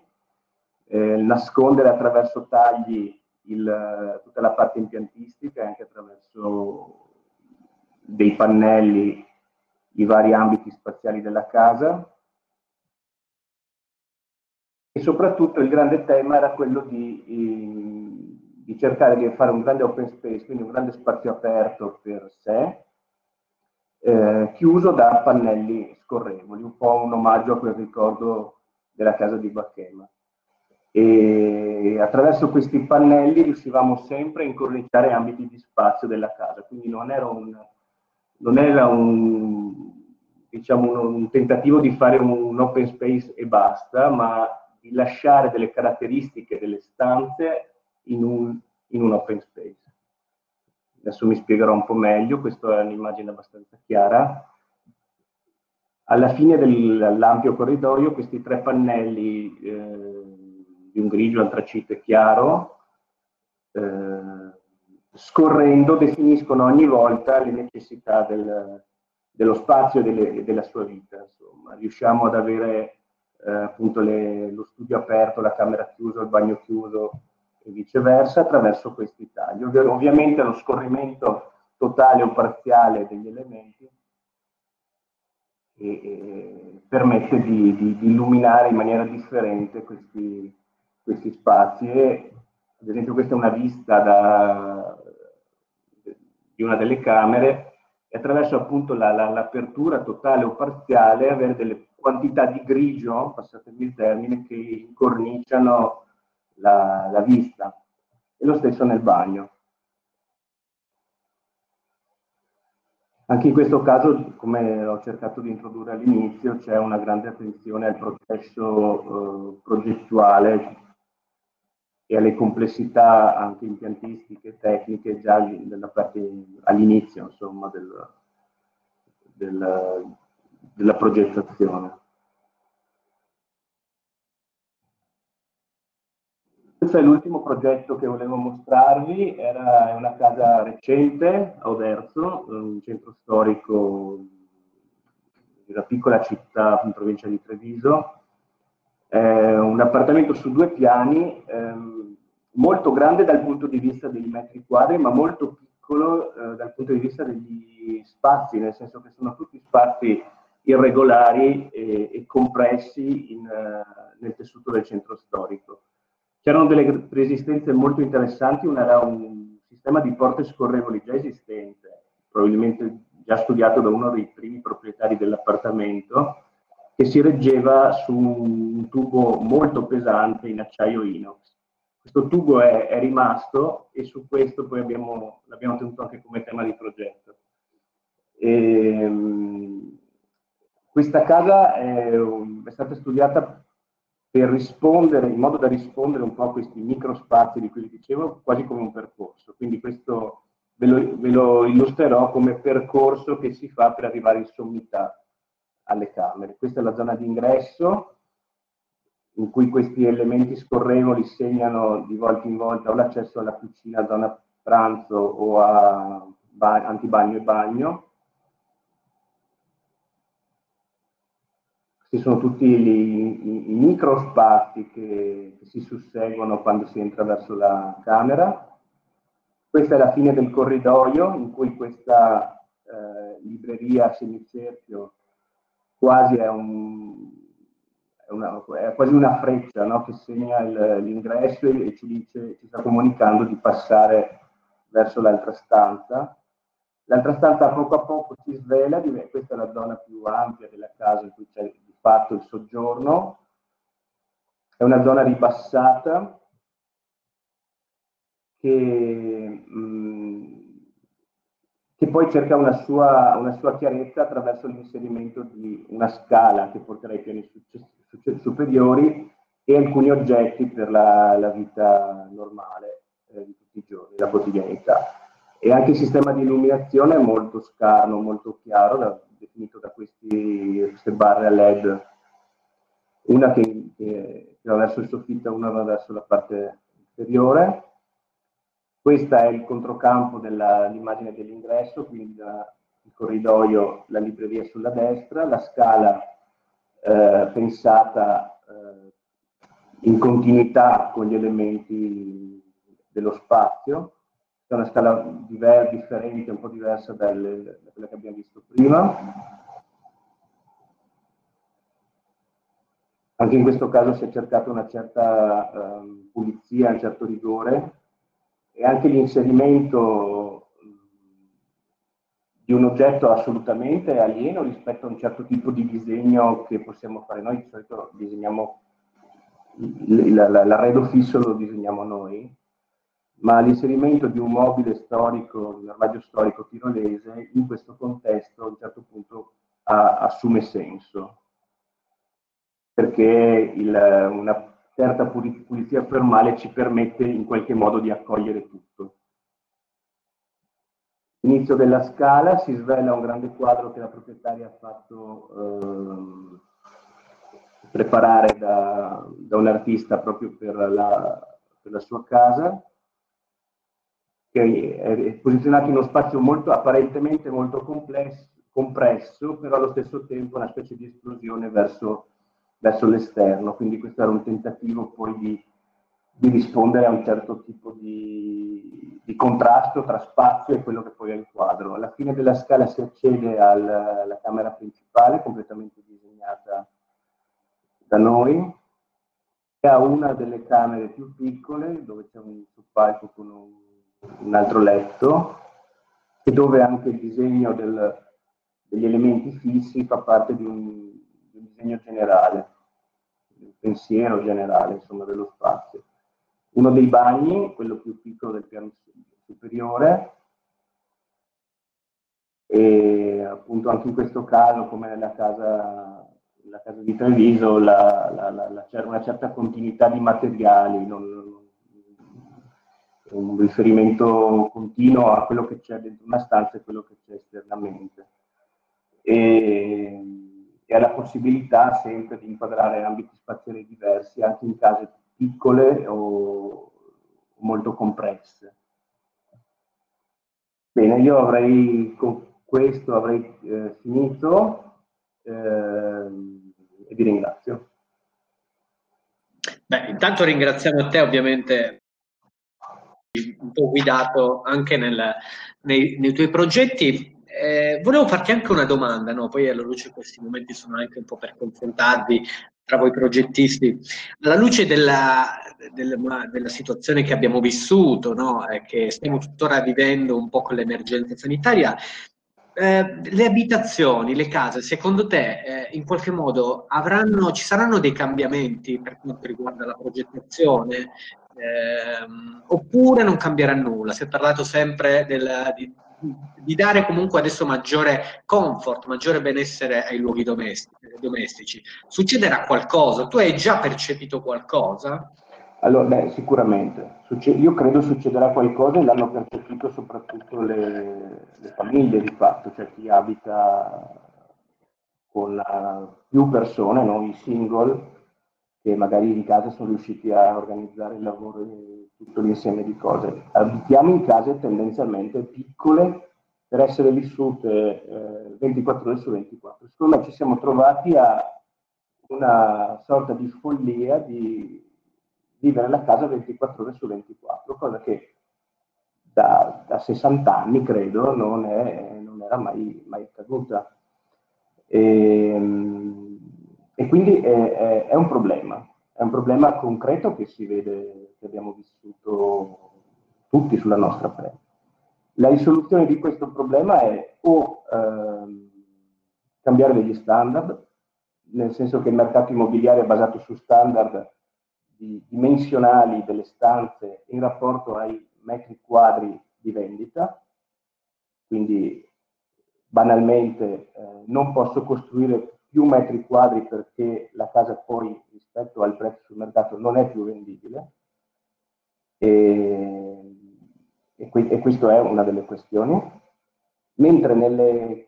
eh, nascondere attraverso tagli il, tutta la parte impiantistica e anche attraverso dei pannelli i vari ambiti spaziali della casa. E soprattutto il grande tema era quello di, di cercare di fare un grande open space, quindi un grande spazio aperto per sé, eh, chiuso da pannelli scorrevoli, un po' un omaggio a quel ricordo della casa di Bacchema e attraverso questi pannelli riuscivamo sempre a incorniciare ambiti di spazio della casa, quindi non era un, non era un, diciamo un, un tentativo di fare un open space e basta, ma di lasciare delle caratteristiche delle stanze in un, in un open space. Adesso mi spiegherò un po' meglio, questa è un'immagine abbastanza chiara. Alla fine dell'ampio corridoio questi tre pannelli eh, di un grigio antracite chiaro, eh, scorrendo definiscono ogni volta le necessità del, dello spazio e delle, della sua vita. Insomma. Riusciamo ad avere eh, appunto le, lo studio aperto, la camera chiusa, il bagno chiuso e viceversa attraverso questi tagli. Ov ovviamente lo scorrimento totale o parziale degli elementi e, e permette di, di, di, illuminare in maniera differente questi, questi spazi. E, ad esempio questa è una vista da, di una delle camere e attraverso appunto l'apertura la, totale o parziale avere delle quantità di grigio, passatemi il termine, che incorniciano la, la vista. E lo stesso nel bagno. Anche in questo caso, come ho cercato di introdurre all'inizio, c'è una grande attenzione al processo eh, progettuale e alle complessità anche impiantistiche tecniche già all'inizio insomma, del, del, della progettazione. Questo è l'ultimo progetto che volevo mostrarvi, Era, una casa recente a Oderzo, un centro storico di una piccola città in provincia di Treviso, eh, un appartamento su due piani, ehm, molto grande dal punto di vista dei metri quadri, ma molto piccolo eh, dal punto di vista degli spazi, nel senso che sono tutti spazi irregolari e, e compressi in, uh, nel tessuto del centro storico. C'erano delle preesistenze molto interessanti, una era un sistema di porte scorrevoli già esistente, probabilmente già studiato da uno dei primi proprietari dell'appartamento, che si reggeva su un tubo molto pesante in acciaio inox. Questo tubo è, è rimasto e su questo poi abbiamo, l'abbiamo tenuto anche come tema di progetto. E, ehm, questa casa è, è, stata studiata per rispondere, in modo da rispondere un po' a questi microspazi di cui vi dicevo, quasi come un percorso. Quindi questo ve lo, ve lo illustrerò come percorso che si fa per arrivare in sommità alle camere. Questa è la zona di ingresso in cui questi elementi scorrevoli segnano di volta in volta o l'accesso alla cucina, zona pranzo o a antibagno e bagno. Questi sono tutti i, i, i microspazi che, che si susseguono quando si entra verso la camera. Questa è la fine del corridoio in cui questa eh, libreria semicerchio quasi è, un, è, una, è quasi una freccia no? che segna l'ingresso e ci, dice, ci sta comunicando di passare verso l'altra stanza. L'altra stanza poco a poco si svela, questa è la zona più ampia della casa in cui c'è di fatto il soggiorno, è una zona ribassata che mh, mm, che poi cerca una sua, una sua chiarezza attraverso l'inserimento di una scala che porterà ai piani superiori e alcuni oggetti per la, la vita normale eh, di tutti i giorni, la quotidianità. E anche il sistema di illuminazione è molto scarno, molto chiaro, da, definito da questi, queste barre a LED, una che, che, che va verso il soffitto una va verso la parte inferiore questo è il controcampo dell'immagine dell'ingresso, quindi la, il corridoio, la libreria sulla destra, la scala eh, pensata eh, in continuità con gli elementi dello spazio, è una scala diver differente, un po' diversa dalle, da quella che abbiamo visto prima. Anche in questo caso si è cercata una certa eh, pulizia, un certo rigore, e anche l'inserimento di un oggetto assolutamente alieno rispetto a un certo tipo di disegno che possiamo fare noi, di solito disegniamo l'arredo fisso lo disegniamo noi, ma l'inserimento di un mobile storico, un armadio storico tirolese, in questo contesto a un certo punto ha, assume senso, perché il, una certa pulizia fermale ci permette in qualche modo di accogliere tutto. Inizio della scala, si svela un grande quadro che la proprietaria ha fatto eh, preparare da, da, un artista proprio per la, per la sua casa, che è posizionato in uno spazio molto, apparentemente molto complesso, compresso, però allo stesso tempo una specie di esplosione verso verso l'esterno, quindi questo era un tentativo poi di, di rispondere a un certo tipo di, di, contrasto tra spazio e quello che poi è il quadro. Alla fine della scala si accede al, alla camera principale, completamente disegnata da noi, che ha una delle camere più piccole, dove c'è un soppalco con un, un altro letto, e dove anche il disegno del, degli elementi fissi fa parte di un, un disegno generale, un pensiero generale, insomma, dello spazio. Uno dei bagni, quello più piccolo del piano superiore, e appunto anche in questo caso, come nella casa, nella casa di Treviso, c'era una certa continuità di materiali, non, un riferimento continuo a quello che c'è dentro una stanza e quello che c'è esternamente. E, e ha la possibilità sempre di inquadrare ambiti spaziali diversi anche in case piccole o molto complesse. Bene, io avrei con questo avrei eh, finito eh, e vi ringrazio. Beh, intanto ringraziamo a te ovviamente un po' guidato anche nel, nei, nei, tuoi progetti. Eh, volevo farti anche una domanda, no? poi alla luce di questi momenti sono anche un po' per confrontarvi tra voi progettisti. Alla luce della, della, della situazione che abbiamo vissuto, no? eh, che stiamo tuttora vivendo un po' con l'emergenza sanitaria, eh, le abitazioni, le case, secondo te eh, in qualche modo avranno, ci saranno dei cambiamenti per quanto riguarda la progettazione? ehm, oppure non cambierà nulla. Si è parlato sempre del, di, di, dare comunque adesso maggiore comfort, maggiore benessere ai luoghi domestici. Succederà qualcosa? Tu hai già percepito qualcosa? Allora, beh, sicuramente. Io credo succederà qualcosa e l'hanno percepito soprattutto le, le famiglie di fatto, cioè chi abita con più persone, non i single, che magari in casa sono riusciti a organizzare il lavoro tutto l'insieme di cose. Abitiamo in case tendenzialmente piccole per essere vissute eh, 24 ore su 24. Secondo me ci siamo trovati a una sorta di follia di vivere la casa 24 ore su 24, cosa che da, da 60 anni credo non, è, non era mai, mai accaduta. E, ehm, e quindi è, è, è, un problema, è un problema concreto che si vede, che abbiamo vissuto tutti sulla nostra pelle. La risoluzione di questo problema è o ehm, cambiare degli standard, nel senso che il mercato immobiliare è basato su standard di, dimensionali delle stanze in rapporto ai metri quadri di vendita, quindi banalmente eh, non posso costruire più metri quadri perché la casa poi rispetto al prezzo sul mercato non è più vendibile e, e, que- e questa è una delle questioni, mentre nelle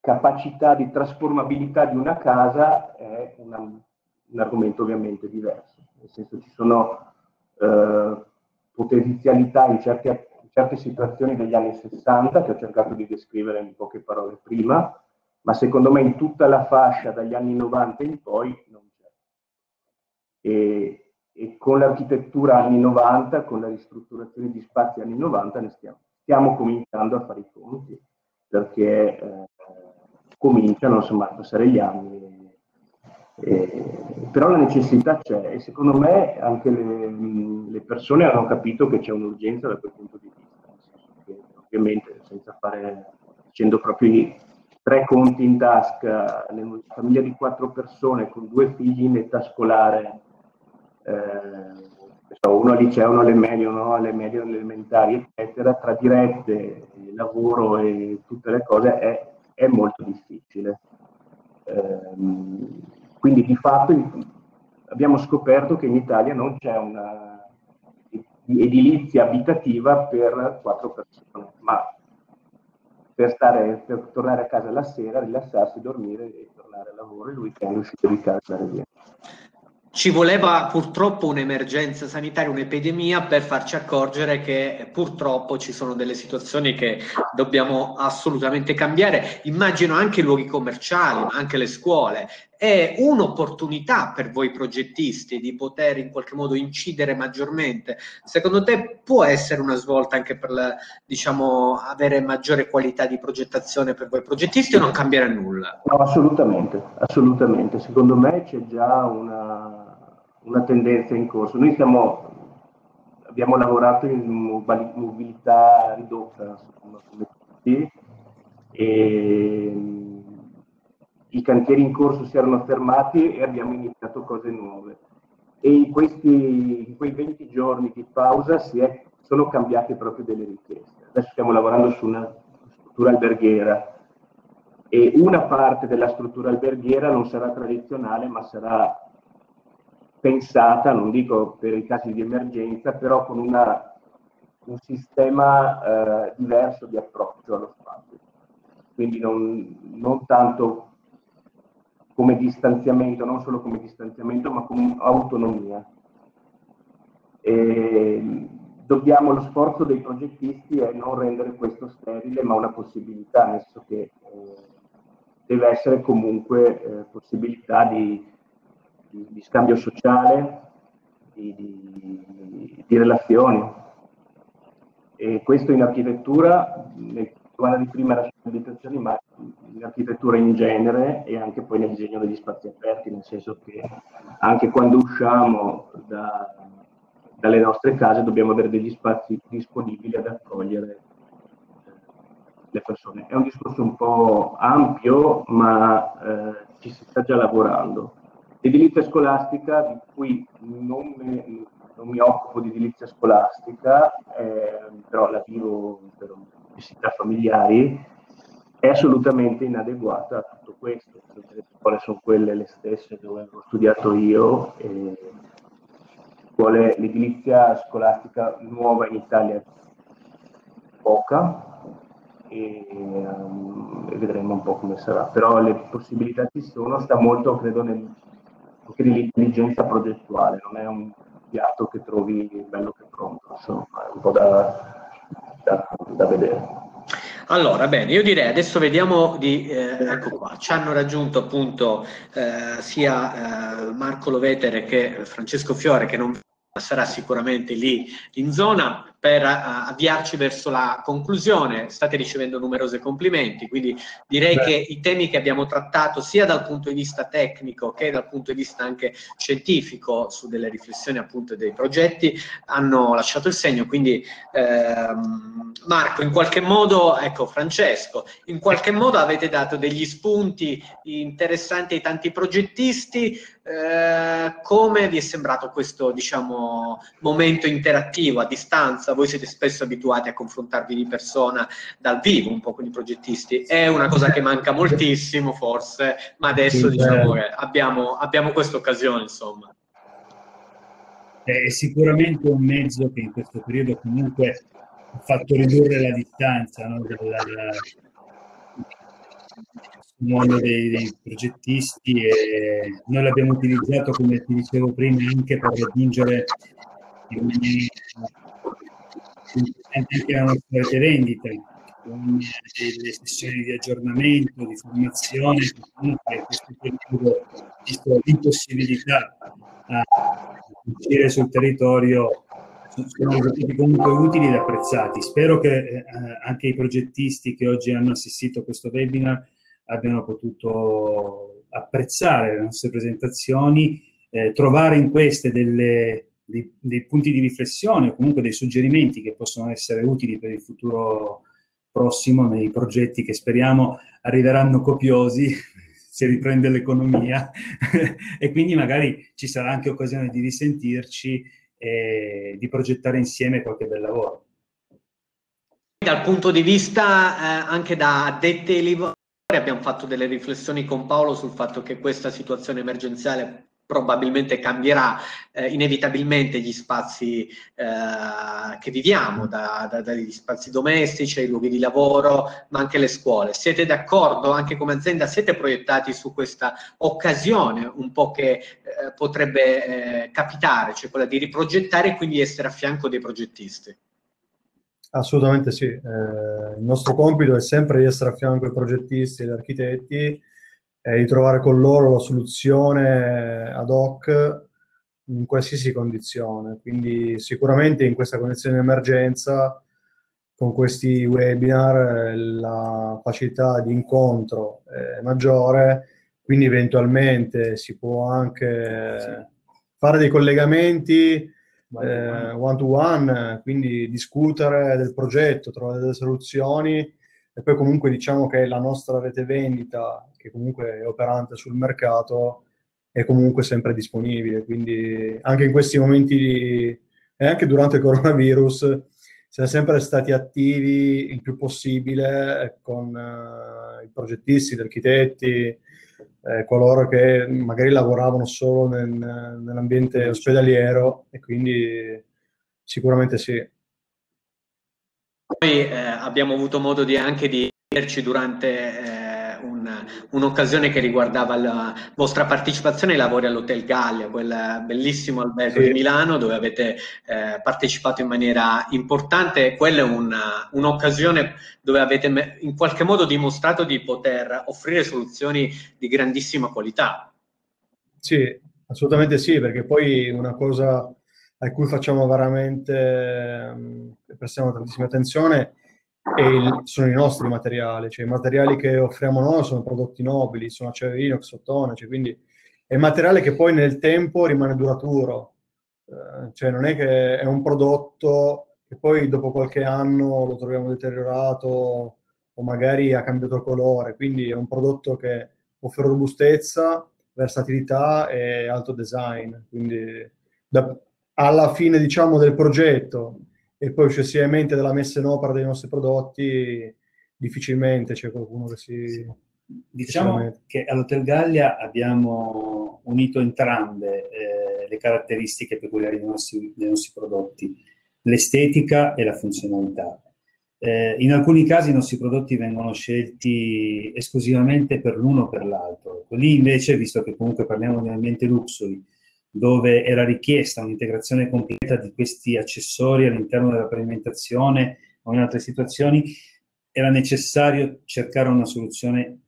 capacità di trasformabilità di una casa è una, un argomento ovviamente diverso, nel senso ci sono eh, potenzialità in certe, in certe situazioni degli anni 60 che ho cercato di descrivere in poche parole prima, ma secondo me in tutta la fascia dagli anni 90 in poi non c'è. E, e con l'architettura anni 90, con la ristrutturazione di spazi anni 90, ne stiamo, stiamo cominciando a fare i conti, perché eh, cominciano insomma, a passare gli anni. Eh, però la necessità c'è e secondo me anche le, le, persone hanno capito che c'è un'urgenza da quel punto di vista, che, ovviamente senza fare, facendo proprio tre conti in tasca, una famiglia di quattro persone con due figli in età scolare, eh, uno al liceo, uno alle medie, uno alle medie, alle elementari, eccetera, tra dirette, lavoro e tutte le cose è, è molto difficile. Eh, quindi di fatto abbiamo scoperto che in Italia non c'è una edilizia abitativa per quattro persone, ma per, stare, per tornare a casa la sera, rilassarsi, dormire e tornare al lavoro e il weekend uscire di casa via. Ci voleva purtroppo un'emergenza sanitaria, un'epidemia per farci accorgere che purtroppo ci sono delle situazioni che dobbiamo assolutamente cambiare. Immagino anche i luoghi commerciali, ma anche le scuole. È un'opportunità per voi progettisti di poter in qualche modo incidere maggiormente. Secondo te può essere una svolta anche per la, diciamo, avere maggiore qualità di progettazione per voi progettisti o non cambierà nulla? No, assolutamente, assolutamente. Secondo me c'è già una, una tendenza in corso. Noi siamo, abbiamo lavorato in mobilità ridotta, come tutti, e i cantieri in corso si erano fermati e abbiamo iniziato cose nuove. E in, questi, in quei 20 giorni di pausa è, sono cambiate proprio delle richieste. Adesso stiamo lavorando su una struttura alberghiera e una parte della struttura alberghiera non sarà tradizionale ma sarà pensata, non dico per i casi di emergenza, però con una, un sistema eh, diverso di approccio allo spazio. Quindi non, non tanto come distanziamento, non solo come distanziamento, ma come autonomia. E dobbiamo, lo sforzo dei progettisti è non rendere questo sterile, ma una possibilità, nel senso che eh, deve essere comunque eh, possibilità di, di, di, scambio sociale, di, di, relazioni. E questo in architettura, nel parlava di prima la abitazioni, ma in architettura in genere e anche poi nel disegno degli spazi aperti, nel senso che anche quando usciamo da, dalle nostre case dobbiamo avere degli spazi disponibili ad accogliere eh, le persone. È un discorso un po' ampio, ma eh, ci si sta già lavorando. L'edilizia scolastica, di cui non, me, non mi occupo di edilizia scolastica, eh, però la vivo per un necessità familiari, è assolutamente inadeguata a tutto questo. Scuole sono quelle le stesse dove ho studiato io, e scuole, l'edilizia scolastica nuova in Italia poca e, um, vedremo un po' come sarà. Però le possibilità ci sono, sta molto, credo, nel, anche nell'intelligenza progettuale, non è un piatto che trovi bello che pronto, insomma, è un po' da da, da vedere. Allora, bene, io direi adesso vediamo di, eh, ecco qua, ci hanno raggiunto appunto eh, sia eh, Marco Lovetere che Francesco Fiore che non sarà sicuramente lì in zona per uh, avviarci verso la conclusione. State ricevendo numerosi complimenti, quindi direi Beh. che i temi che abbiamo trattato sia dal punto di vista tecnico che dal punto di vista anche scientifico su delle riflessioni appunto dei progetti hanno lasciato il segno. Quindi ehm, Marco, in qualche modo, ecco Francesco, in qualche modo avete dato degli spunti interessanti ai tanti progettisti. Eh, come vi è sembrato questo diciamo, momento interattivo a distanza? Voi siete spesso abituati a confrontarvi di persona dal vivo un po' con i progettisti, è una cosa che manca moltissimo forse, ma adesso diciamo che abbiamo, abbiamo questa occasione insomma. È sicuramente un mezzo che in questo periodo comunque ha fatto ridurre la distanza no? dalla, mondo dei, dei, progettisti e noi l'abbiamo utilizzato, come ti dicevo prima, anche per raggiungere anche la nostra vendita con delle sessioni di aggiornamento, di formazione, comunque questo periodo, visto l'impossibilità a uscire sul territorio, sono risultati comunque utili ed apprezzati. Spero che eh, anche i progettisti che oggi hanno assistito a questo webinar abbiano potuto apprezzare le nostre presentazioni, eh, trovare in queste delle, dei, dei, punti di riflessione o comunque dei suggerimenti che possono essere utili per il futuro prossimo nei progetti che speriamo arriveranno copiosi se riprende l'economia e quindi magari ci sarà anche occasione di risentirci e di progettare insieme qualche bel lavoro. Dal punto di vista eh, anche da addetti ai abbiamo fatto delle riflessioni con Paolo sul fatto che questa situazione emergenziale probabilmente cambierà eh, inevitabilmente gli spazi eh, che viviamo, da, da, dagli spazi domestici ai luoghi di lavoro, ma anche le scuole. Siete d'accordo, anche come azienda, siete proiettati su questa occasione un po' che eh, potrebbe eh, capitare, cioè quella di riprogettare e quindi essere a fianco dei progettisti? Assolutamente sì, eh, il nostro compito è sempre di essere a fianco ai progettisti e agli architetti e di trovare con loro la soluzione ad hoc in qualsiasi condizione. Quindi sicuramente in questa condizione di emergenza, con questi webinar, la facilità di incontro è maggiore, quindi eventualmente si può anche fare dei collegamenti eh, one to one, quindi discutere del progetto, trovare delle soluzioni. E poi comunque diciamo che la nostra rete vendita, che comunque è operante sul mercato, è comunque sempre disponibile. Quindi anche in questi momenti di, e anche durante il coronavirus siamo sempre stati attivi il più possibile con uh, i progettisti, gli architetti, eh, coloro che magari lavoravano solo nel, nell'ambiente ospedaliero e quindi sicuramente sì. Noi eh, abbiamo avuto modo di, anche di vederci durante eh, un, un'occasione che riguardava la vostra partecipazione ai lavori all'Hotel Gallia, quel bellissimo albergo sì. di Milano dove avete eh, partecipato in maniera importante. Quella è una, un'occasione dove avete in qualche modo dimostrato di poter offrire soluzioni di grandissima qualità. Sì, assolutamente sì, perché poi una cosa a cui facciamo veramente, um, prestiamo tantissima attenzione, il, sono i nostri materiali, cioè i materiali che offriamo noi sono prodotti nobili, sono acciaio inox, ottone, cioè quindi è materiale che poi nel tempo rimane duraturo, eh, cioè non è che è un prodotto che poi dopo qualche anno lo troviamo deteriorato o magari ha cambiato colore, quindi è un prodotto che offre robustezza, versatilità e alto design, quindi da, alla fine diciamo del progetto e poi successivamente della messa in opera dei nostri prodotti difficilmente c'è qualcuno che si... Diciamo che all'Hotel Gallia abbiamo unito entrambe eh, le caratteristiche peculiari dei nostri, dei nostri, prodotti, l'estetica e la funzionalità. Eh, in alcuni casi i nostri prodotti vengono scelti esclusivamente per l'uno o per l'altro. Lì invece, visto che comunque parliamo di ambiente luxury, dove era richiesta un'integrazione completa di questi accessori all'interno della pavimentazione o in altre situazioni, era necessario cercare una soluzione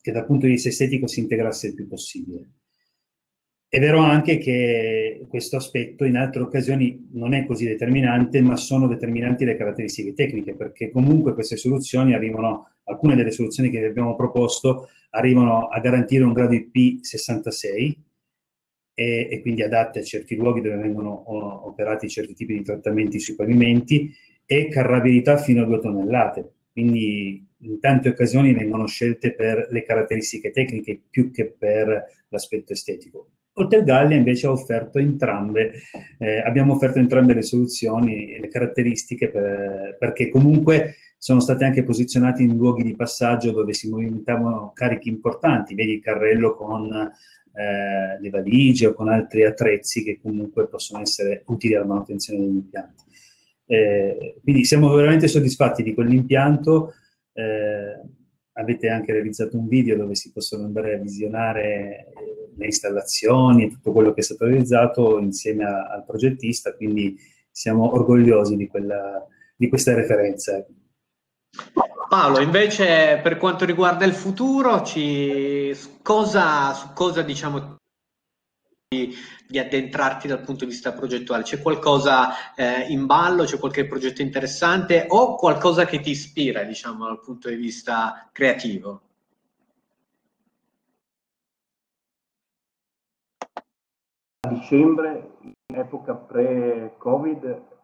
che dal punto di vista estetico si integrasse il più possibile. È vero anche che questo aspetto in altre occasioni non è così determinante, ma sono determinanti le caratteristiche tecniche, perché comunque queste soluzioni arrivano, alcune delle soluzioni che vi abbiamo proposto arrivano a garantire un grado IP66, e, e, quindi adatte a certi luoghi dove vengono operati certi tipi di trattamenti sui pavimenti e carrabilità fino a 2 tonnellate. Quindi in tante occasioni vengono scelte per le caratteristiche tecniche più che per l'aspetto estetico. Hotel Gallia invece ha offerto entrambe, eh, abbiamo offerto entrambe le soluzioni e le caratteristiche per, perché comunque sono state anche posizionate in luoghi di passaggio dove si movimentavano carichi importanti, vedi il carrello con eh, le valigie o con altri attrezzi che comunque possono essere utili alla manutenzione degli impianti. Eh, quindi siamo veramente soddisfatti di quell'impianto. Eh, avete anche realizzato un video dove si possono andare a visionare eh, le installazioni e tutto quello che è stato realizzato insieme a, al progettista, quindi siamo orgogliosi di, quella, di questa referenza. Paolo, invece per quanto riguarda il futuro, ci... cosa, su cosa diciamo di, di, addentrarti dal punto di vista progettuale? C'è qualcosa eh, in ballo, c'è qualche progetto interessante o qualcosa che ti ispira, diciamo, dal punto di vista creativo? A dicembre, in epoca pre-Covid,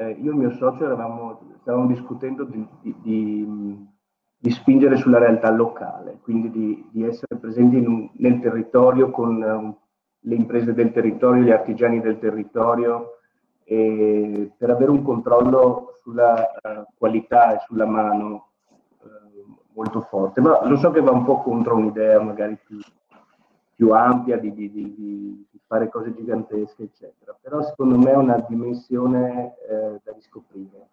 eh, io e mio socio eravamo, stavamo discutendo di, di, di, spingere sulla realtà locale, quindi di, di essere presenti un, nel territorio con um, le imprese del territorio, gli artigiani del territorio, per avere un controllo sulla uh, qualità e sulla mano uh, molto forte. Ma lo so che va un po' contro un'idea magari più, più ampia di, di, di, fare cose gigantesche, eccetera. Però secondo me è una dimensione eh, da riscoprire.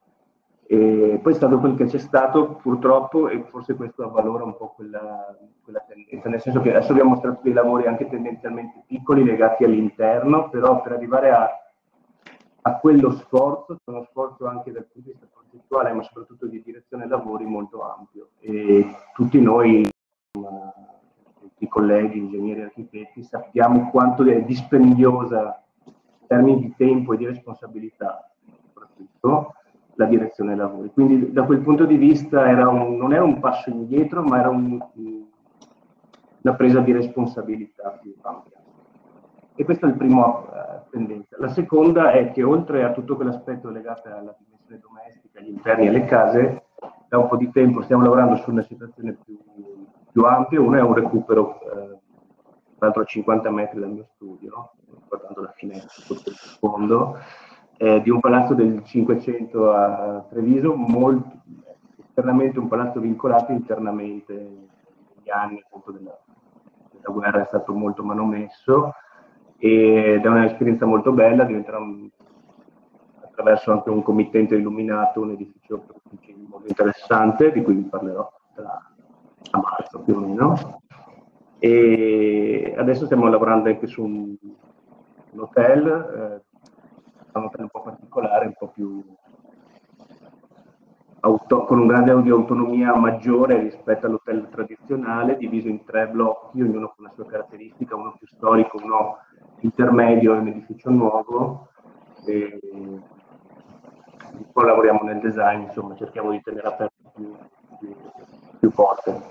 E poi è stato quel che c'è stato, purtroppo, e forse questo avvalora un po' quella, quella tendenza, nel senso che adesso abbiamo mostrato dei lavori anche tendenzialmente piccoli legati all'interno, però per arrivare a, a quello sforzo, uno sforzo anche dal punto di vista progettuale, ma soprattutto di direzione lavori molto ampio. E tutti noi, insomma, i colleghi, ingegneri e architetti, sappiamo quanto è dispendiosa in termini di tempo e di responsabilità, soprattutto, la direzione dei lavori. Quindi da quel punto di vista era un, non era un passo indietro, ma era un, una presa di responsabilità più ampia. E questa è la prima uh, tendenza. La seconda è che oltre a tutto quell'aspetto legato alla dimensione domestica, agli interni e alle case, da un po' di tempo stiamo lavorando su una situazione più, più ampia. Uno è un recupero, eh, l'altro a 50 metri dal mio studio, guardando la finestra sotto il fondo, eh, di un palazzo del 500 a Treviso, molto, esternamente un palazzo vincolato, internamente negli anni appunto, della, della, guerra è stato molto manomesso ed è un'esperienza molto bella, diventerà un, attraverso anche un committente illuminato, un edificio molto interessante di cui vi parlerò tra, a marzo più o meno. E adesso stiamo lavorando anche su un, un hotel, eh, un hotel un po' particolare, un po' più auto, con un grado di autonomia maggiore rispetto all'hotel tradizionale, diviso in tre blocchi, ognuno con la sua caratteristica, uno più storico, uno intermedio e un edificio nuovo. E poi lavoriamo nel design, insomma, cerchiamo di tenere aperto più, più, più.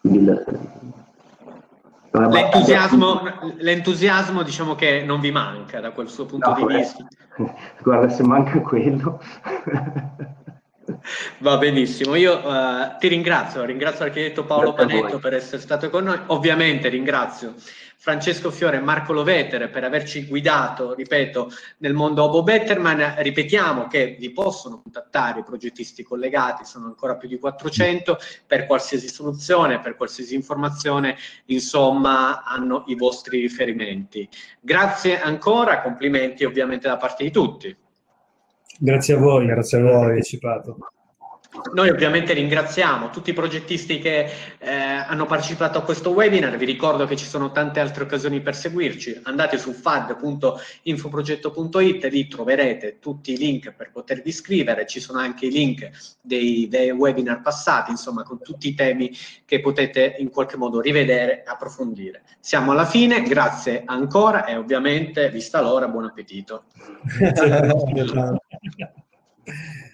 Quindi, L'entusiasmo, l'entusiasmo, diciamo che non vi manca da quel suo punto no, di vista. Guarda, se manca quello. Va benissimo, io uh, ti ringrazio, ringrazio l'architetto Paolo Panetto per essere stato con noi, ovviamente ringrazio Francesco Fiore e Marco Lovetere per averci guidato, ripeto, nel mondo Obo Betterman. Ripetiamo che vi possono contattare i progettisti collegati, sono ancora più di 400, per qualsiasi soluzione, per qualsiasi informazione, insomma, hanno i vostri riferimenti. Grazie ancora, complimenti ovviamente da parte di tutti. Grazie a voi, grazie a voi. partecipato. Noi ovviamente ringraziamo tutti i progettisti che eh, hanno partecipato a questo webinar, vi ricordo che ci sono tante altre occasioni per seguirci, andate su fad.infoprogetto.it, lì troverete tutti i link per potervi iscrivere, ci sono anche i link dei, dei webinar passati, insomma con tutti i temi che potete in qualche modo rivedere e approfondire. Siamo alla fine, grazie ancora e ovviamente, vista l'ora, buon appetito.